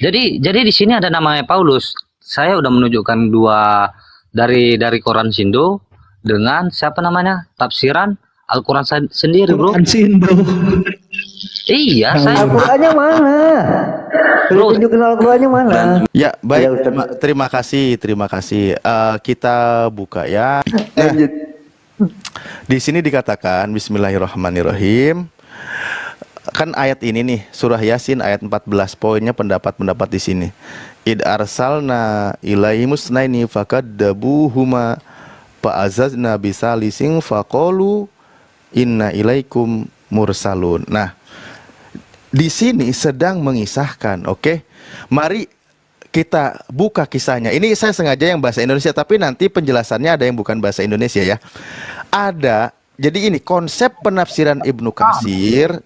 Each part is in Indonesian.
Jadi jadi di sini ada namanya Paulus. Saya udah menunjukkan dua dari dari Quran Sindo dengan siapa namanya? Tafsiran Al-Quran sendiri, Bro. Quran Sindo. Iya, saya Al-Qur'annya mana? Bro, tunjukin Al-Qur'annya mana? Ya, baik. Ya, terima, terima kasih, terima kasih. Uh, kita buka ya. Nah, di sini dikatakan Bismillahirrahmanirrahim kan ayat ini nih surah Yasin ayat 14 poinnya pendapat-pendapat di sini. Id arsalna ilaihi musnaini fakaddabuhuma fa'azazna bisalising faqalu inna ilaikum mursalun. Nah, di sini sedang mengisahkan, oke? Okay? Mari kita buka kisahnya. Ini saya sengaja yang bahasa Indonesia, tapi nanti penjelasannya ada yang bukan bahasa Indonesia ya. Ada, jadi ini konsep penafsiran Ibnu Katsir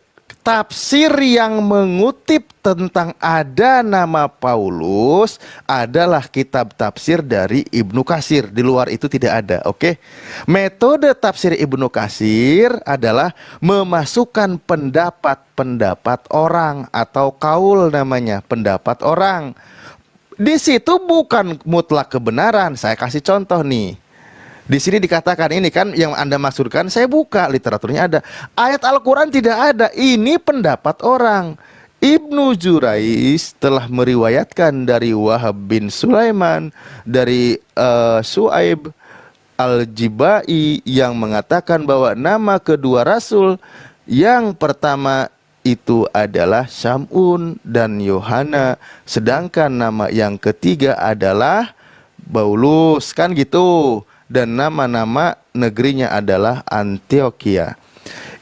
tafsir yang mengutip tentang ada nama Paulus adalah kitab tafsir dari Ibnu Kasir. Di luar itu tidak ada, oke? Okay? Metode tafsir Ibnu Kasir adalah memasukkan pendapat-pendapat orang atau kaul namanya, pendapat orang. Di situ bukan mutlak kebenaran. Saya kasih contoh nih. Di sini dikatakan ini kan yang Anda maksudkan saya buka literaturnya ada. Ayat Al-Qur'an tidak ada. Ini pendapat orang. Ibnu Jurais telah meriwayatkan dari Wahab bin Sulaiman dari uh, Suaib Al-Jibai yang mengatakan bahwa nama kedua rasul yang pertama itu adalah Samun dan Yohana sedangkan nama yang ketiga adalah Paulus kan gitu dan nama-nama negerinya adalah Antioquia.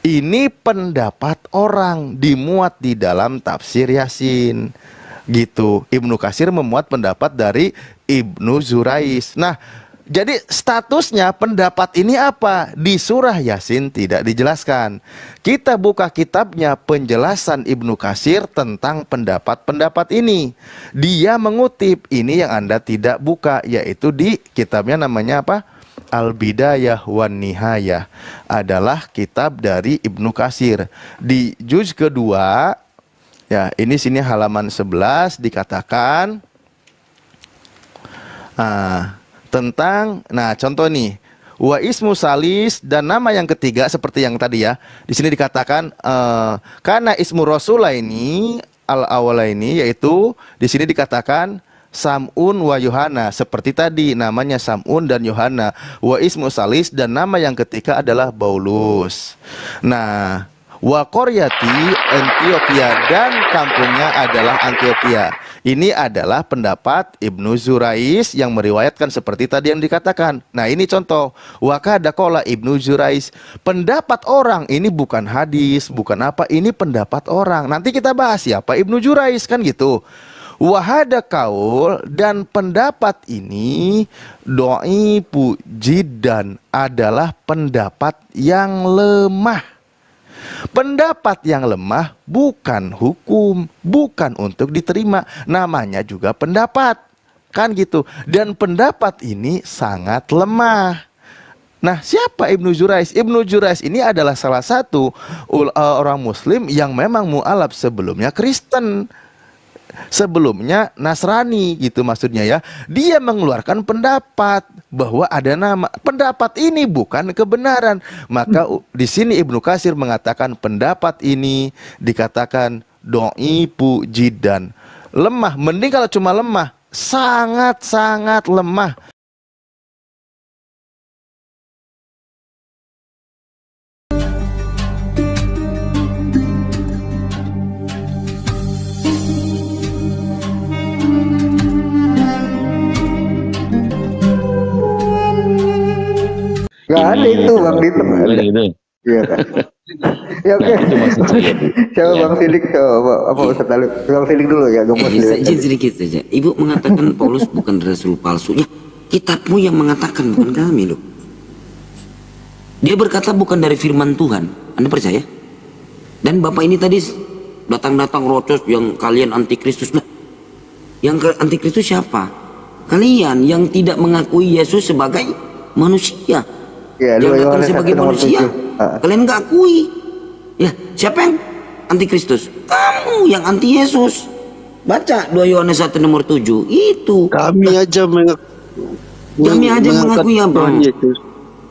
Ini pendapat orang dimuat di dalam tafsir Yasin. Gitu. Ibnu Kasir memuat pendapat dari Ibnu Zurais. Nah, jadi statusnya pendapat ini apa? Di surah Yasin tidak dijelaskan. Kita buka kitabnya penjelasan Ibnu Kasir tentang pendapat-pendapat ini. Dia mengutip ini yang Anda tidak buka yaitu di kitabnya namanya apa? Al-Bidayah wan Nihayah adalah kitab dari Ibnu Kasir. Di juz kedua ya, ini sini halaman 11 dikatakan nah, tentang nah contoh nih wa ismu salis dan nama yang ketiga seperti yang tadi ya. Di sini dikatakan uh, karena ismu rasul ini al awala ini yaitu di sini dikatakan Samun wa Yohana seperti tadi namanya Samun dan Yohana wa ismu salis dan nama yang ketiga adalah Paulus. Nah, wa Koryati Antioquia dan kampungnya adalah Antioquia. Ini adalah pendapat Ibnu Zurais yang meriwayatkan seperti tadi yang dikatakan. Nah ini contoh. Wakada kola Ibnu Zurais. Pendapat orang ini bukan hadis, bukan apa. Ini pendapat orang. Nanti kita bahas siapa Ibnu Zurais kan gitu. Wahada kaul dan pendapat ini doi pujidan adalah pendapat yang lemah. Pendapat yang lemah bukan hukum, bukan untuk diterima. Namanya juga pendapat. Kan gitu. Dan pendapat ini sangat lemah. Nah, siapa Ibnu Jurais? Ibnu Jurais ini adalah salah satu orang muslim yang memang mualaf sebelumnya Kristen sebelumnya Nasrani gitu maksudnya ya. Dia mengeluarkan pendapat bahwa ada nama. Pendapat ini bukan kebenaran. Maka di sini Ibnu Kasir mengatakan pendapat ini dikatakan doi pujidan. Lemah, mending kalau cuma lemah, sangat-sangat lemah. Gak ada itu Bang Dito. Gitu. Iya kan. ya oke. Coba iya. Bang Sidik coba apa Ustaz Talib. Bang Sidik dulu ya gemes. Eh, izin sedikit saja. Ibu mengatakan Paulus bukan rasul palsu. Ya, kitabmu yang mengatakan bukan kami loh. Dia berkata bukan dari firman Tuhan. Anda percaya? Dan Bapak ini tadi datang-datang rocos yang kalian antikristus. Nah, yang antikristus siapa? Kalian yang tidak mengakui Yesus sebagai manusia Ya, yang datang sebagai manusia, uh. kalian nggak akui. Ya, siapa yang anti Kristus? Kamu yang anti Yesus. Baca 2 Yohanes 1 nomor 7. Itu. Kami aja mengaku Kami aja mengakui apa? Tuhan Yesus.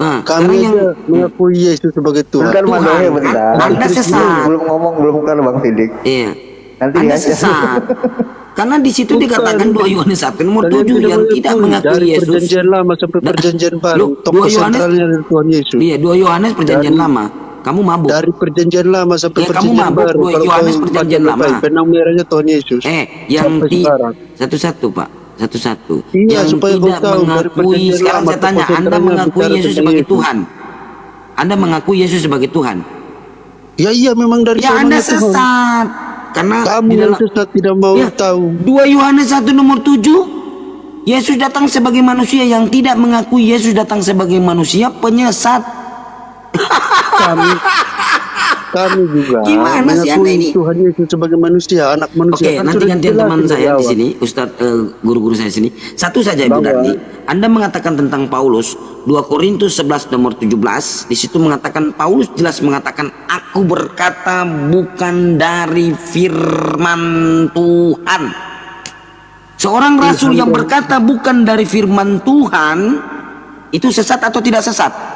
Nah, Kami aja mengakui Yesus sebagai Tuhan. Bentar Tuhan. Mandohe bentar. Anda sesat. Belum ngomong belum kan Bang Sidik. Iya. Nanti Anda aja. sesat. Karena di situ Bukan. dikatakan 2 Yohanes 1 nomor Kalian 7 yang tidak mengakui dari Yesus. perjanjian lama sampai Da- perjanjian baru. Loh, Tokoh dua Yohanes- sentralnya dari Tuhan Yesus. Iya, 2 Yohanes perjanjian Dari- lama. Kamu mabuk. Dari perjanjian lama sampai Ya, kamu perjanjian mabuk, baru. dua Kalau Yohanes perjanjian lama. benang merahnya Tuhan Yesus. Eh, yang sekarang. satu-satu, Pak. Satu-satu. Iya, yang supaya tidak tahu mengakui sekarang saya tanya, Anda mengakui Yesus sebagai. Tuhan? Anda mengakui Yesus sebagai Tuhan? Ya iya memang dari Ya Anda Tuhan. Karena Kamu dalam sesat tidak mau Ya, tahu. 2 Yohanes 1 nomor 7 Yesus datang sebagai manusia yang tidak mengakui Yesus datang sebagai manusia penyesat. Kami kami juga Gimana sih Anda ini? Tuhan Yesus sebagai manusia, anak manusia. Oke, Kan nanti gantian teman saya di sini, Ustadz eh, guru-guru saya di sini. Satu saja Ibu Darni, Anda mengatakan tentang Paulus 2 Korintus 11 nomor 17, di situ mengatakan Paulus jelas mengatakan aku berkata bukan dari firman Tuhan. Seorang rasul yang berkata bukan dari firman Tuhan itu sesat atau tidak sesat?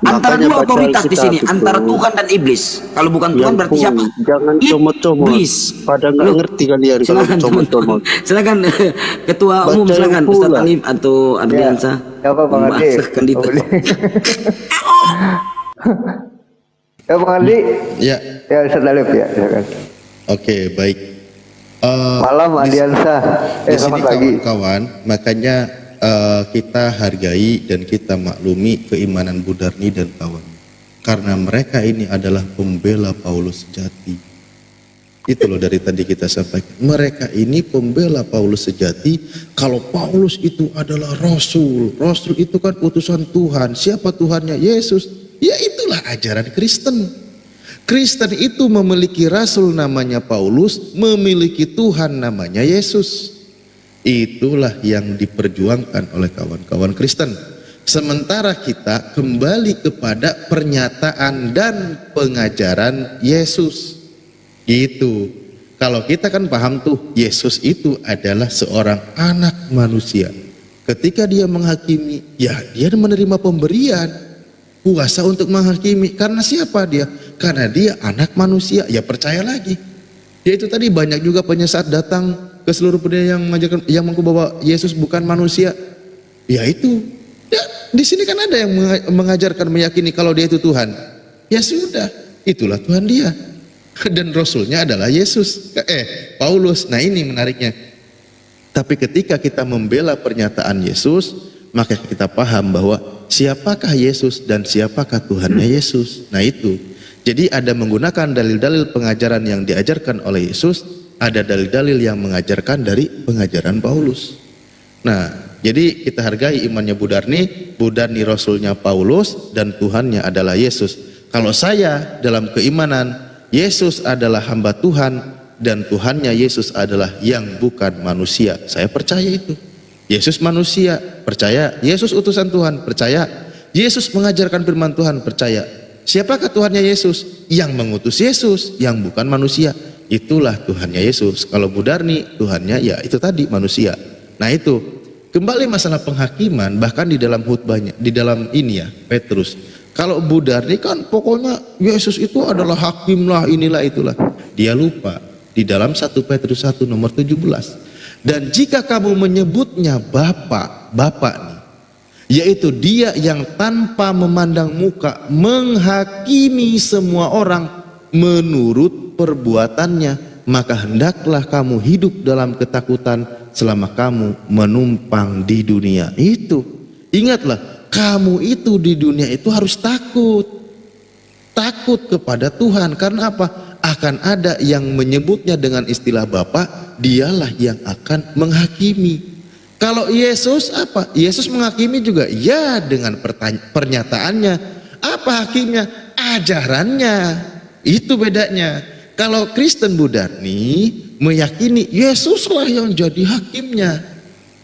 Antara Makanya dua otoritas di sini, itu. antara Tuhan dan iblis. Kalau bukan Tuhan Ya berarti siapa? Jangan comot-comot. Iblis. Pada nggak ngerti kalian kalau silakan comot-comot. teman-teman. silakan ketua Baca umum silakan Ustaz. Alif atau Adriansa. Ya apa Bang Adi? Membahaskan itu. Oh. Ya Bang Adi. Ya, Ya Ustaz Alif ya. silakan. oke, baik. Eh, Malam Adiansa. Eh selamat pagi. kawan-kawan, makanya eh, kita hargai dan kita maklumi keimanan Budarni dan kawan. Karena mereka ini adalah pembela Paulus sejati. Itu loh dari tadi kita sampaikan. Mereka ini pembela Paulus sejati. Kalau Paulus itu adalah Rasul. Rasul itu kan utusan Tuhan. Siapa Tuhannya? Yesus. Ya itulah ajaran Kristen. Kristen itu memiliki Rasul namanya Paulus. Memiliki Tuhan namanya Yesus. Itulah yang diperjuangkan oleh kawan-kawan Kristen. Sementara kita kembali kepada pernyataan dan pengajaran Yesus. Gitu. Kalau kita kan paham tuh, Yesus itu adalah seorang anak manusia. Ketika dia menghakimi, ya dia menerima pemberian kuasa untuk menghakimi. Karena siapa dia? Karena dia anak manusia. Ya percaya lagi. Ya itu tadi banyak juga penyesat datang ke seluruh dunia yang mengajarkan yang mengaku bahwa Yesus bukan manusia. Ya itu. Ya, di sini kan ada yang menga- mengajarkan meyakini kalau dia itu Tuhan. Ya sudah, itulah Tuhan dia. Dan rasulnya adalah Yesus. Eh, Paulus. Nah, ini menariknya. Tapi ketika kita membela pernyataan Yesus, maka kita paham bahwa siapakah Yesus dan siapakah Tuhannya Yesus. Nah, itu. Jadi ada menggunakan dalil-dalil pengajaran yang diajarkan oleh Yesus, ada dalil-dalil yang mengajarkan dari pengajaran Paulus. Nah, jadi kita hargai imannya Budarni, Budarni Rasulnya Paulus dan Tuhannya adalah Yesus. Kalau saya dalam keimanan Yesus adalah hamba Tuhan dan Tuhannya Yesus adalah yang bukan manusia. Saya percaya itu. Yesus manusia, percaya. Yesus utusan Tuhan, percaya. Yesus mengajarkan firman Tuhan, percaya. Siapakah Tuhannya Yesus? Yang mengutus Yesus, yang bukan manusia. Itulah Tuhannya Yesus. Kalau Budarni, Tuhannya ya itu tadi manusia. Nah itu kembali masalah penghakiman bahkan di dalam khutbahnya di dalam ini ya Petrus. Kalau Budarni kan pokoknya Yesus itu adalah hakim lah inilah itulah. Dia lupa di dalam 1 Petrus 1 nomor 17. Dan jika kamu menyebutnya Bapak, Bapak nih, yaitu dia yang tanpa memandang muka menghakimi semua orang menurut perbuatannya, maka hendaklah kamu hidup dalam ketakutan selama kamu menumpang di dunia itu. Ingatlah, kamu itu di dunia itu harus takut. Takut kepada Tuhan karena apa? Akan ada yang menyebutnya dengan istilah Bapa, dialah yang akan menghakimi. Kalau Yesus apa? Yesus menghakimi juga ya dengan pernyataannya. Apa hakimnya? Ajarannya. Itu bedanya. Kalau Kristen Budarni meyakini Yesuslah yang jadi hakimnya.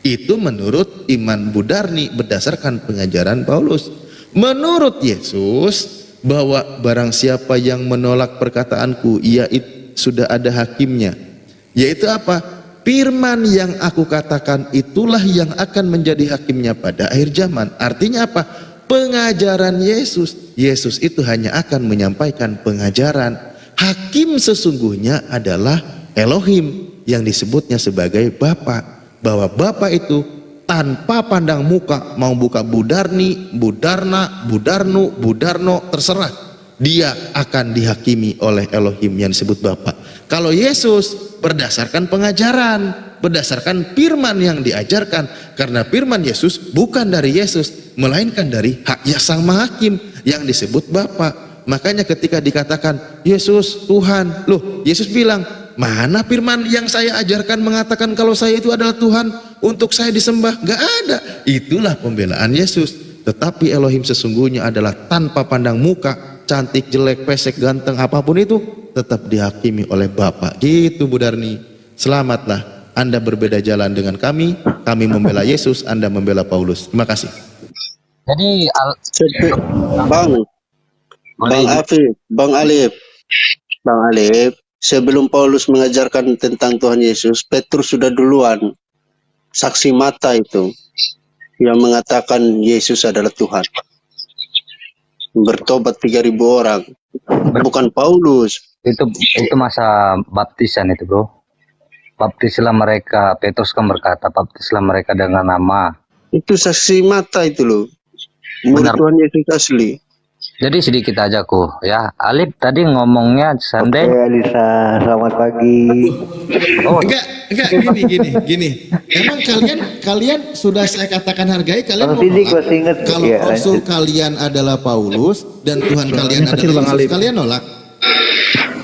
Itu menurut iman Budarni berdasarkan pengajaran Paulus. Menurut Yesus bahwa barang siapa yang menolak perkataanku ia it- sudah ada hakimnya Yaitu apa? Firman yang aku katakan itulah yang akan menjadi hakimnya pada akhir zaman. Artinya apa? Pengajaran Yesus. Yesus itu hanya akan menyampaikan pengajaran. Hakim sesungguhnya adalah Elohim yang disebutnya sebagai Bapa. Bahwa Bapa itu tanpa pandang muka mau buka Budarni, Budarna, Budarnu, Budarno terserah dia akan dihakimi oleh Elohim yang disebut Bapa. Kalau Yesus berdasarkan pengajaran, berdasarkan firman yang diajarkan, karena firman Yesus bukan dari Yesus, melainkan dari hak ya sang mahakim yang disebut Bapa. Makanya ketika dikatakan Yesus Tuhan, loh Yesus bilang, mana firman yang saya ajarkan mengatakan kalau saya itu adalah Tuhan untuk saya disembah? Gak ada. Itulah pembelaan Yesus. Tetapi Elohim sesungguhnya adalah tanpa pandang muka, cantik, jelek, pesek, ganteng, apa pun itu, tetap dihakimi oleh Bapak. Gitu Bu Darni. Selamatlah. Anda berbeda jalan dengan kami, kami membela Yesus, Anda membela Paulus. Terima kasih. Jadi al Bang, Bang Afif, Bang Alif, Bang Alif, sebelum Paulus mengajarkan tentang Tuhan Yesus, Petrus sudah duluan saksi mata itu yang mengatakan Yesus adalah Tuhan. Bertobat 3000 orang, bukan Paulus. itu itu masa baptisan itu bro baptislah mereka Petrus kan berkata baptislah mereka dengan nama Itu saksi mata itu loh. Benar. Tuhan Yesus asli. jadi sedikit aja ku ya Alif tadi ngomongnya Oke Sunday Alisa, selamat pagi. oh Enggak, enggak gini gini gini. Emang kalian kalian sudah saya katakan hargai kalian Sidik nolak? masih inget. Kalau Iya, rasul kalian adalah Paulus dan Tuhan kalian adalah Yesus, kalian nolak?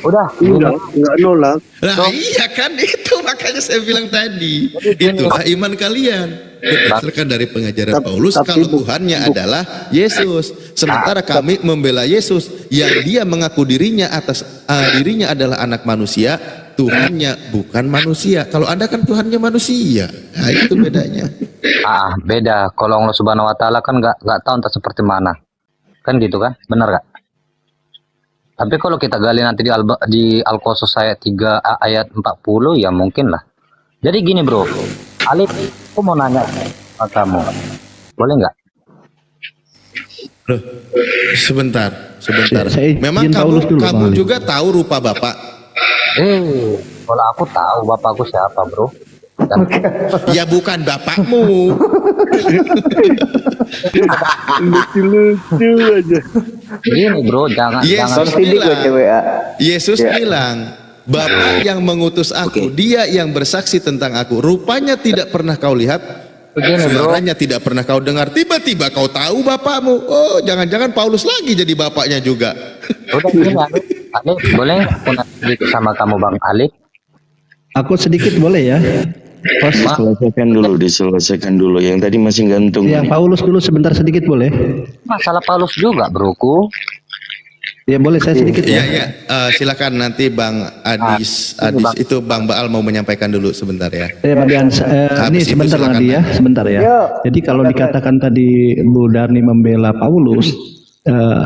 Udah Enggak, enggak nolak. Nah iya kan itu makanya saya bilang tadi. Itulah iman kalian. Berdasarkan dari pengajaran Tapi- Paulus tapi kalau bu- Tuhannya adalah Yesus. Sementara kami membela Yesus. Yang dia mengaku dirinya atas ah, dirinya adalah anak manusia Tuhannya bukan manusia. Kalau anda kan Tuhannya manusia. Nah itu bedanya. Ah beda. Kalau Allah Subhanahu Wa Taala kan nggak nggak tahu entah seperti mana. Kan gitu kan? Benar gak tapi kalau kita gali nanti di al di Al-Qasas ayat 3 a- ayat 40 ya mungkin lah. Jadi gini bro. Alif aku mau nanya sama kamu. Boleh nggak? Loh, sebentar sebentar. Saya- saya memang kamu dulu, kamu Bang juga tahu rupa Bapak? Eh kalau aku tahu bapakku siapa bro. Dan ya bukan bapakmu. Lucu-lucu aja. Gini bro jangan Yes. jangan bilang. Yesus Ya. bilang, Bapa yang mengutus aku, Oke. dia yang bersaksi tentang aku. Rupanya tidak pernah kau lihat, Begini, bro. suaranya tidak pernah kau dengar. Tiba-tiba kau tahu bapakmu. Oh, jangan-jangan Paulus lagi jadi bapaknya juga. Udah gini Alif, Alif boleh sedikit sama kamu Bang Alif? Aku sedikit boleh ya. Pas Selesaikan dulu, diselesaikan dulu. Yang tadi masih gantung. yang Paulus dulu sebentar sedikit boleh? Masalah Paulus juga broku. Ya boleh saya sedikit Iya, ya. iya. Eh, silakan nanti Bang Adis, Ah, Adis Bang. itu Bang Baal mau menyampaikan dulu sebentar ya. Ya, Pak Dian, eh, Habis ini sebentar lagi ya, sebentar ya. Yo. Jadi kalau dikatakan tadi Bu Darni membela Paulus, eh,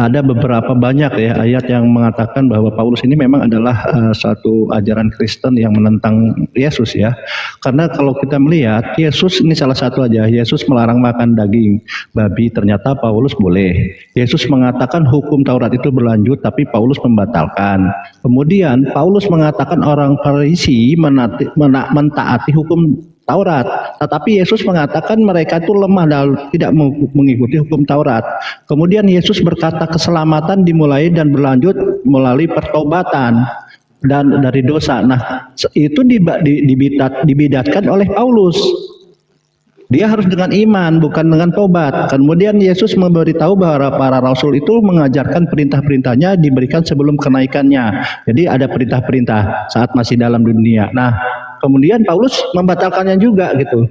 ada beberapa banyak ya ayat yang mengatakan bahwa Paulus ini memang adalah eh, suatu ajaran Kristen yang menentang Yesus ya. Karena kalau kita melihat Yesus ini salah satu aja, Yesus melarang makan daging babi, ternyata Paulus boleh. Yesus mengatakan hukum Taurat itu berlanjut, tapi Paulus membatalkan. Kemudian Paulus mengatakan orang Farisi mentaati hukum Taurat. Tetapi Yesus mengatakan mereka itu lemah dan tidak meng- mengikuti hukum Taurat. Kemudian Yesus berkata keselamatan dimulai dan berlanjut melalui pertobatan dan dari dosa. Nah, itu dibidatkan oleh Paulus. Dia harus dengan iman, bukan dengan tobat. Kemudian Yesus memberitahu bahwa para rasul itu mengajarkan perintah-perintahnya diberikan sebelum kenaikannya. Jadi ada perintah-perintah saat masih dalam dunia. Nah, kemudian Paulus membatalkannya juga gitu.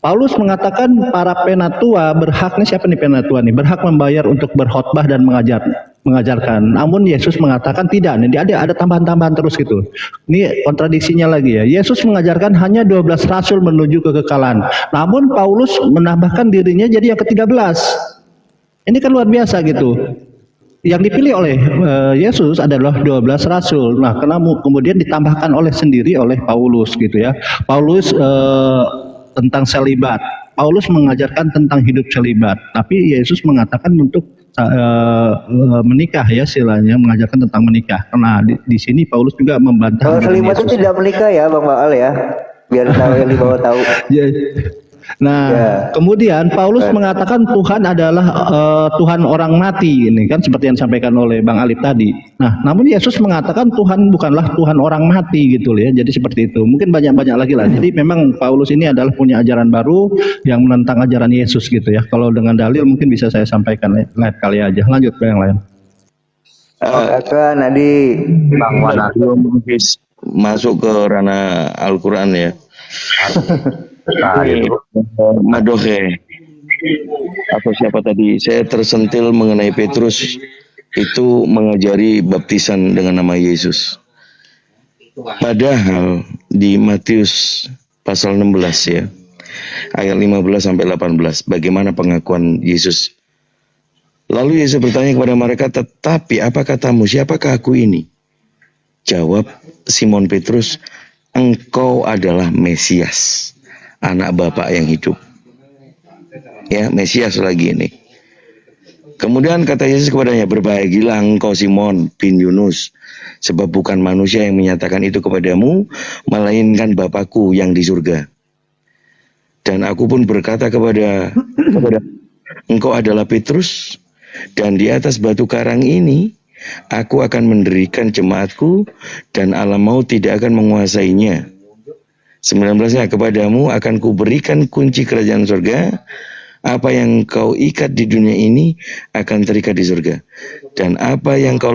Paulus mengatakan para penatua berhak nih siapa nih penatua nih berhak membayar untuk berkhotbah dan mengajar mengajarkan. Namun Yesus mengatakan tidak. Nih ada ada tambahan-tambahan terus gitu. Ini kontradiksinya lagi ya. Yesus mengajarkan hanya 12 rasul menuju kekekalan. Namun Paulus menambahkan dirinya jadi yang ke-13. Ini kan luar biasa gitu. Yang dipilih oleh uh, Yesus adalah 12 rasul. Nah, karena kemudian ditambahkan oleh sendiri oleh Paulus gitu ya. Paulus uh, tentang selibat. Paulus mengajarkan tentang hidup selibat, tapi Yesus mengatakan untuk uh, menikah ya silanya mengajarkan tentang menikah. Karena di, di sini Paulus juga membantah. Kalau selibat itu tidak menikah ya, Bang Baal ya. Biar tahu yang di bawah tahu. Nah, ya. kemudian Paulus ya. mengatakan Tuhan adalah uh, Tuhan orang mati ini kan seperti yang disampaikan oleh Bang Alif tadi. Nah, namun Yesus mengatakan Tuhan bukanlah Tuhan orang mati gitu ya. Jadi seperti itu. Mungkin banyak-banyak lagi lah. Jadi memang Paulus ini adalah punya ajaran baru yang menentang ajaran Yesus gitu ya. Kalau dengan dalil mungkin bisa saya sampaikan lain kali aja. Lanjut ke yang lain. Uh, Nadi Bang Wana masuk ke ranah Al-Quran ya. Nah, itu Madohe atau siapa tadi? Saya tersentil mengenai Petrus. Itu mengajari baptisan dengan nama Yesus. Padahal di Matius pasal 16 ya, ayat 15 sampai 18, bagaimana pengakuan Yesus. Lalu Yesus bertanya kepada mereka, tetapi apa katamu, siapakah aku ini? Jawab Simon Petrus, engkau adalah Mesias anak bapak yang hidup. Ya, Mesias lagi ini. Kemudian kata Yesus kepadanya, berbahagialah engkau Simon bin Yunus, sebab bukan manusia yang menyatakan itu kepadamu, melainkan Bapakku yang di surga. Dan aku pun berkata kepada kepada engkau adalah Petrus, dan di atas batu karang ini aku akan mendirikan jemaatku, dan alam maut tidak akan menguasainya. 19-nya kepadamu akan kuberikan kunci kerajaan surga. Apa yang kau ikat di dunia ini akan terikat di surga. Dan apa yang kau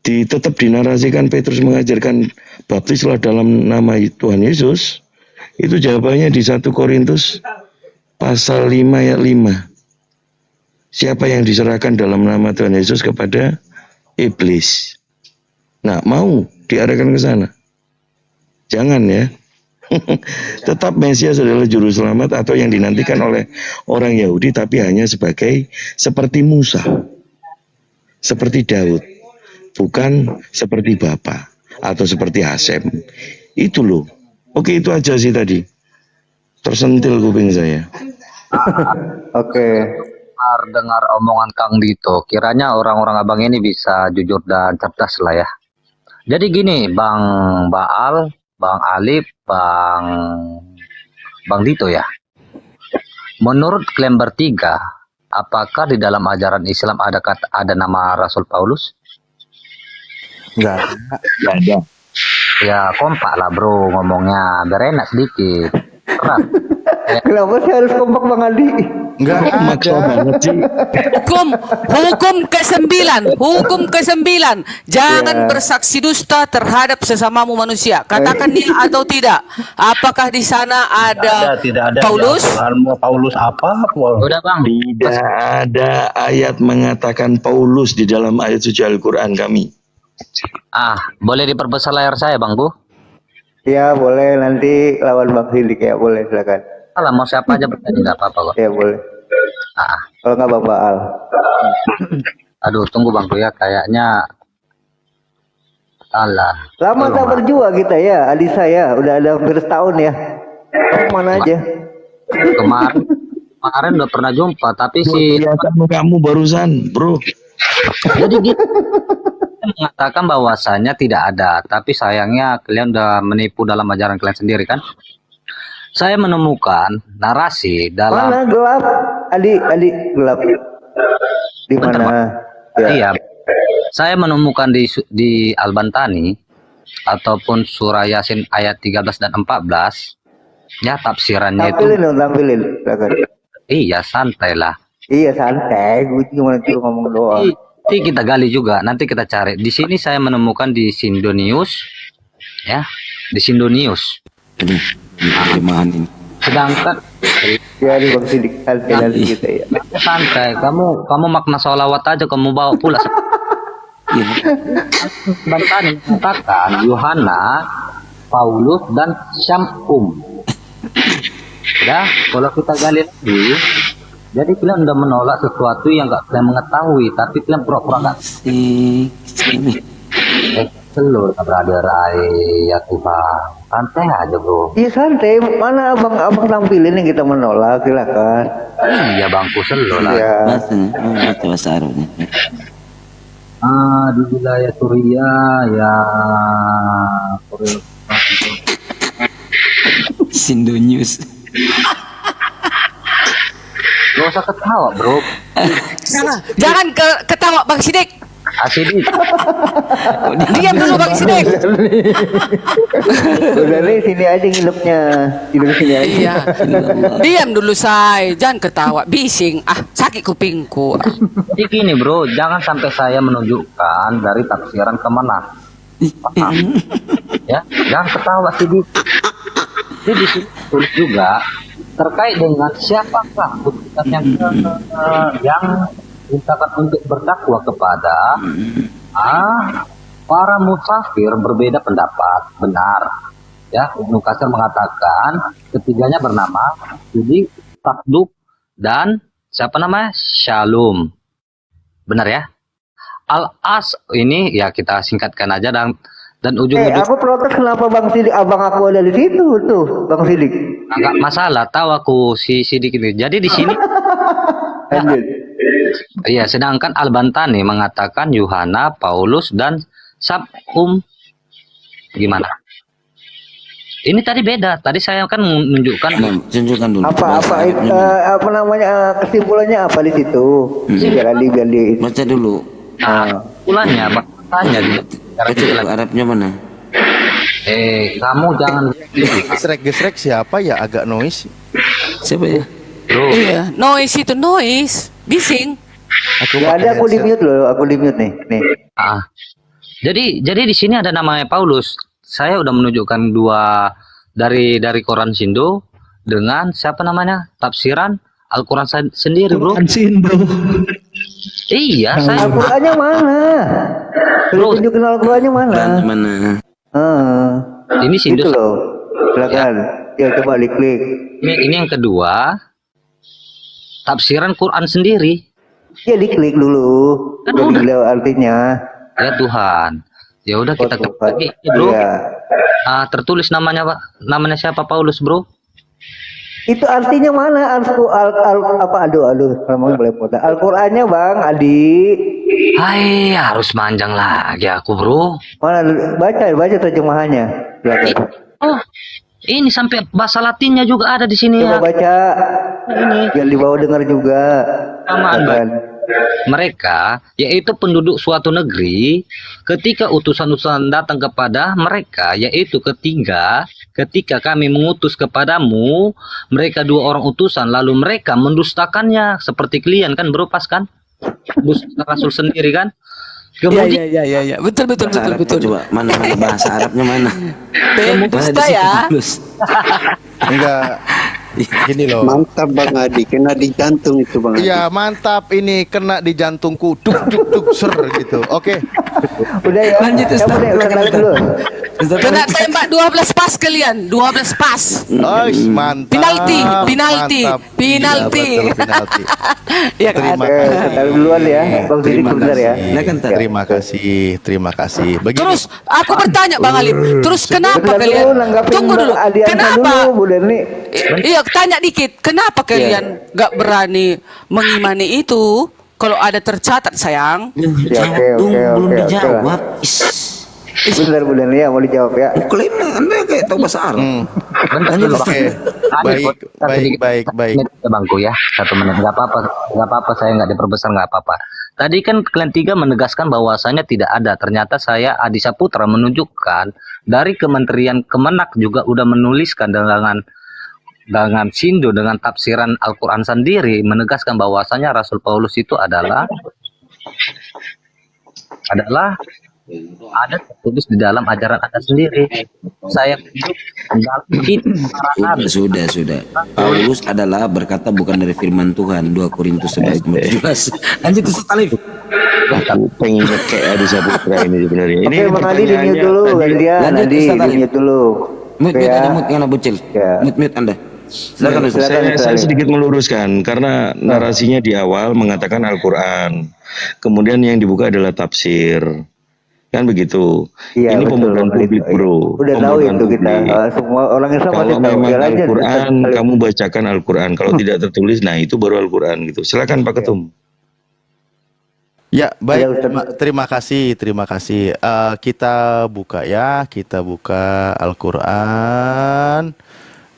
di, tetap dinarasikan Petrus mengajarkan baptislah dalam nama Tuhan Yesus, itu jawabannya di 1 Korintus pasal 5 ayat 5. Siapa yang diserahkan dalam nama Tuhan Yesus kepada iblis? Nah, mau diarahkan ke sana. Jangan ya. Tetap Mesias adalah juru selamat atau yang dinantikan oleh orang Yahudi tapi hanya sebagai seperti Musa. Seperti Daud bukan seperti Bapak atau seperti Hasem. Itu loh. Oke, itu aja sih tadi. Tersentil kuping saya. Oke. Dengar, dengar omongan Kang Dito, kiranya orang-orang abang ini bisa jujur dan cerdas lah ya. Jadi gini, Bang Baal, Bang Alif, Bang Bang Dito ya. Menurut klaim bertiga, apakah di dalam ajaran Islam ada kata, ada nama Rasul Paulus? Enggak Enggak ada. Ya kompak lah bro ngomongnya, biar enak sedikit. Keras. Kenapa sih harus kompak Bang Adi? Enggak sih. Hukum, hukum ke-9, hukum ke-9. Jangan yeah. bersaksi dusta terhadap sesamamu manusia. Katakan dia atau tidak. Apakah di sana ada, tidak ada, tidak ada Paulus? Paulus apa? Udah Bang. Tidak ada ayat mengatakan Paulus di dalam ayat suci Al-Qur'an kami. Ah, boleh diperbesar layar saya, Bang Bu? Ya, boleh. Nanti lawan Bang Silik ya, boleh silakan. Alah, mau siapa aja bertanya nggak apa-apa kok. Ya, boleh. Ah. Kalau nggak Bapak Al. Aduh, tunggu Bang Bu ya, kayaknya Alah. Lama tak berjua kita ya, adik saya. Udah ada hampir setahun ya. Mana aja? Kemarin kemarin udah pernah jumpa, tapi si kamu barusan, bro. Jadi gitu mengatakan bahwasanya tidak ada, tapi sayangnya kalian udah menipu dalam ajaran kalian sendiri kan? Saya menemukan narasi dalam mana gelap, adik adik gelap. Di mana? Ya. Iya, saya menemukan di di Al-Bantani ataupun surah Yasin ayat 13 dan 14 ya tafsirannya tampilin itu dong, tampilin. Iya santai lah iya santai. Gue cuma ngomong doang nanti kita gali juga. Nanti kita cari. Di sini saya menemukan di Sindonius ya. Di Sindonius ini ini. Sedangkan ya di bang sidik santai nanti kita ya santai. Kamu kamu makna sholawat aja kamu bawa pula. Bantani mengatakan Yohana, Paulus dan Syamum. Ya, kalau kita gali lagi, jadi kalian udah menolak sesuatu yang nggak kalian mengetahui, tapi kalian pura-pura nggak. Eh, seluruh brother ya Tuhan. Santai aja bro. Iya santai. Mana abang abang tampilin yang kita menolak silakan. Iya bangku selo lah. Iya. Bahasa bahasa Arabnya. Ah, di wilayah Suria ya Sindo News. Gak usah ketawa bro. Jangan ke, ketawa Bang Sidik. Asidi. Diam dulu Bang Sidik. Udah nih sini aja nginepnya. Hidup sini aja. Iya. Diam dulu say. Jangan ketawa. Bising. Ah, sakit kupingku. Jadi gini bro, jangan sampai saya menunjukkan dari tafsiran ke mana. Paham? ya, jangan ketawa Sidi. Jadi di sini tulis juga terkait dengan siapakah utusan yang eh, yang mintakan untuk bertakwa kepada ah para musafir berbeda pendapat. Benar. Ya Ibnu Katsir mengatakan ketiganya bernama jadi Takdub dan siapa namanya? Shalom benar ya? Al As ini ya kita singkatkan aja dan dan Eh, ujung-ujung aku protes kenapa Bang Sidik abang aku ada di situ tuh, Bang Sidik. agak masalah tahu aku si sidik ini jadi di sini Lanjut. Iya, sedangkan Al-Bantani mengatakan Yohana, Paulus, dan Sabum. Gimana? Ini tadi beda. Tadi saya kan menunjukkan Nah, tunjukkan dulu. Apa apa eh, apa namanya eh, kesimpulannya apa di situ? Biar di biar di. Baca dulu. Ah. bulannya, Pak. Tanya gitu. Dulu Arabnya mana? Eh, kamu jangan Gesrek-gesrek siapa ya agak noise. Siapa ya? bro. Iya. Noise itu noise. Bising. Aku Gak ada aku di mute loh, aku di mute nih. Nih. Ah. Jadi jadi di sini ada namanya Paulus. Saya udah menunjukkan dua dari dari Quran Sindo dengan siapa namanya? Tafsiran Al-Quran sen- sendiri, Bro. Ansin bro. Iya, saya Al-Qur'annya mana? Lu tunjukin Al-Qur'annya mana? Mana? Ah. ini Sindo Itu loh. Silakan. Ya coba diklik. ini ini yang kedua tafsiran Quran sendiri Ya diklik dulu. Kan udah. artinya. ya Tuhan ya udah kita Foto, klik lagi ya, bro Iya. Ah, tertulis namanya pak namanya siapa Paulus bro Itu artinya mana? Al, al, al- apa aduh aduh, memang boleh foto. Al-Qur'annya Bang Adi. Hai harus manjang lagi aku bro Mana baca baca terjemahannya. Oh ini sampai bahasa Latinnya juga ada di sini Coba ya baca. Biar di bawah dengar juga. Samaan, Silakan. Mereka yaitu penduduk suatu negeri ketika utusan-utusan datang kepada mereka yaitu ketiga ketika kami mengutus kepadamu mereka dua orang utusan lalu mereka mendustakannya seperti kalian kan bro pas kan dusta rasul sendiri kan Iya kemudian iya iya iya. Ya. Betul betul Bahasa betul betul. coba mana mana bahasa Arabnya mana? Dusta ya. Enggak. Gini loh. Mantap Bang Adi, kena di jantung itu Bang Adi. Iya mantap ini kena di jantungku duk duk duk ser gitu. Oke. Udah ya. Lanjut, Ustaz. Balik dulu. Kena tembak 12 pas kalian. 12 pas. Ois, mantap. Penalti, penalti, mantap. penalti. Iya, betul, penalti. Iya kan? Terima kasih. taruh duluan ya. Bang Sidik Terima sebentar ya. Terima kasih, terima kasih. Begini, Terus aku bertanya Bang Alim, terus kenapa kalian? Tunggu dulu. Kenapa? dulu, Iya, tanya dikit. Kenapa kalian gak berani mengimani itu? Kalau ada tercatat sayang. Ya, oke, dong, oke, belum oke dijawab. Is. Bentar Bu Derni ya, mau dijawab ya. Klaim Anda kayak tahu bahasa Arab. Hmm. Oke. Tadi, Baik, baik, baik, baik. ya bangku ya satu menit nggak apa-apa nggak apa-apa saya nggak diperbesar nggak apa-apa tadi kan kalian tiga menegaskan bahwasanya tidak ada ternyata saya Adi Saputra menunjukkan dari Kementerian Kemenak juga udah menuliskan dengan dengan sindo dengan tafsiran Al-Quran sendiri menegaskan bahwasanya Rasul Paulus itu adalah adalah ada tertulis di dalam ajaran Anda sendiri. Saya sudah, sudah, sudah. Paulus adalah berkata bukan dari firman Tuhan 2 Korintus 11 17. Lanjut ke Talib. Pengen kayak ada Saputra ini sebenarnya. Ini Oke, Bang Adi di dulu, gantian. Lanjut Adi Ustaz di dulu. Mute, mute, Ya. ada mute yang bocil. Ya. Mute, mute Anda. Silakan Ustaz. Silakan, saya, saya Ustaz. sedikit meluruskan karena narasinya di awal mengatakan Al-Quran, kemudian yang dibuka adalah tafsir, kan begitu. Iya, Ini Adi. publik, bro. Udah tahu itu kita. publik. Uh, semua orang Islam pasti Kalau memang Al-Quran, kamu bacakan Al-Quran. Kalau tidak tertulis, nah itu baru Al-Quran gitu. Silakan Pak Ketum. Ya, baik. Ya, Ustaz. Terima, terima kasih, terima kasih. Eh, kita buka ya, kita buka Al-Qur'an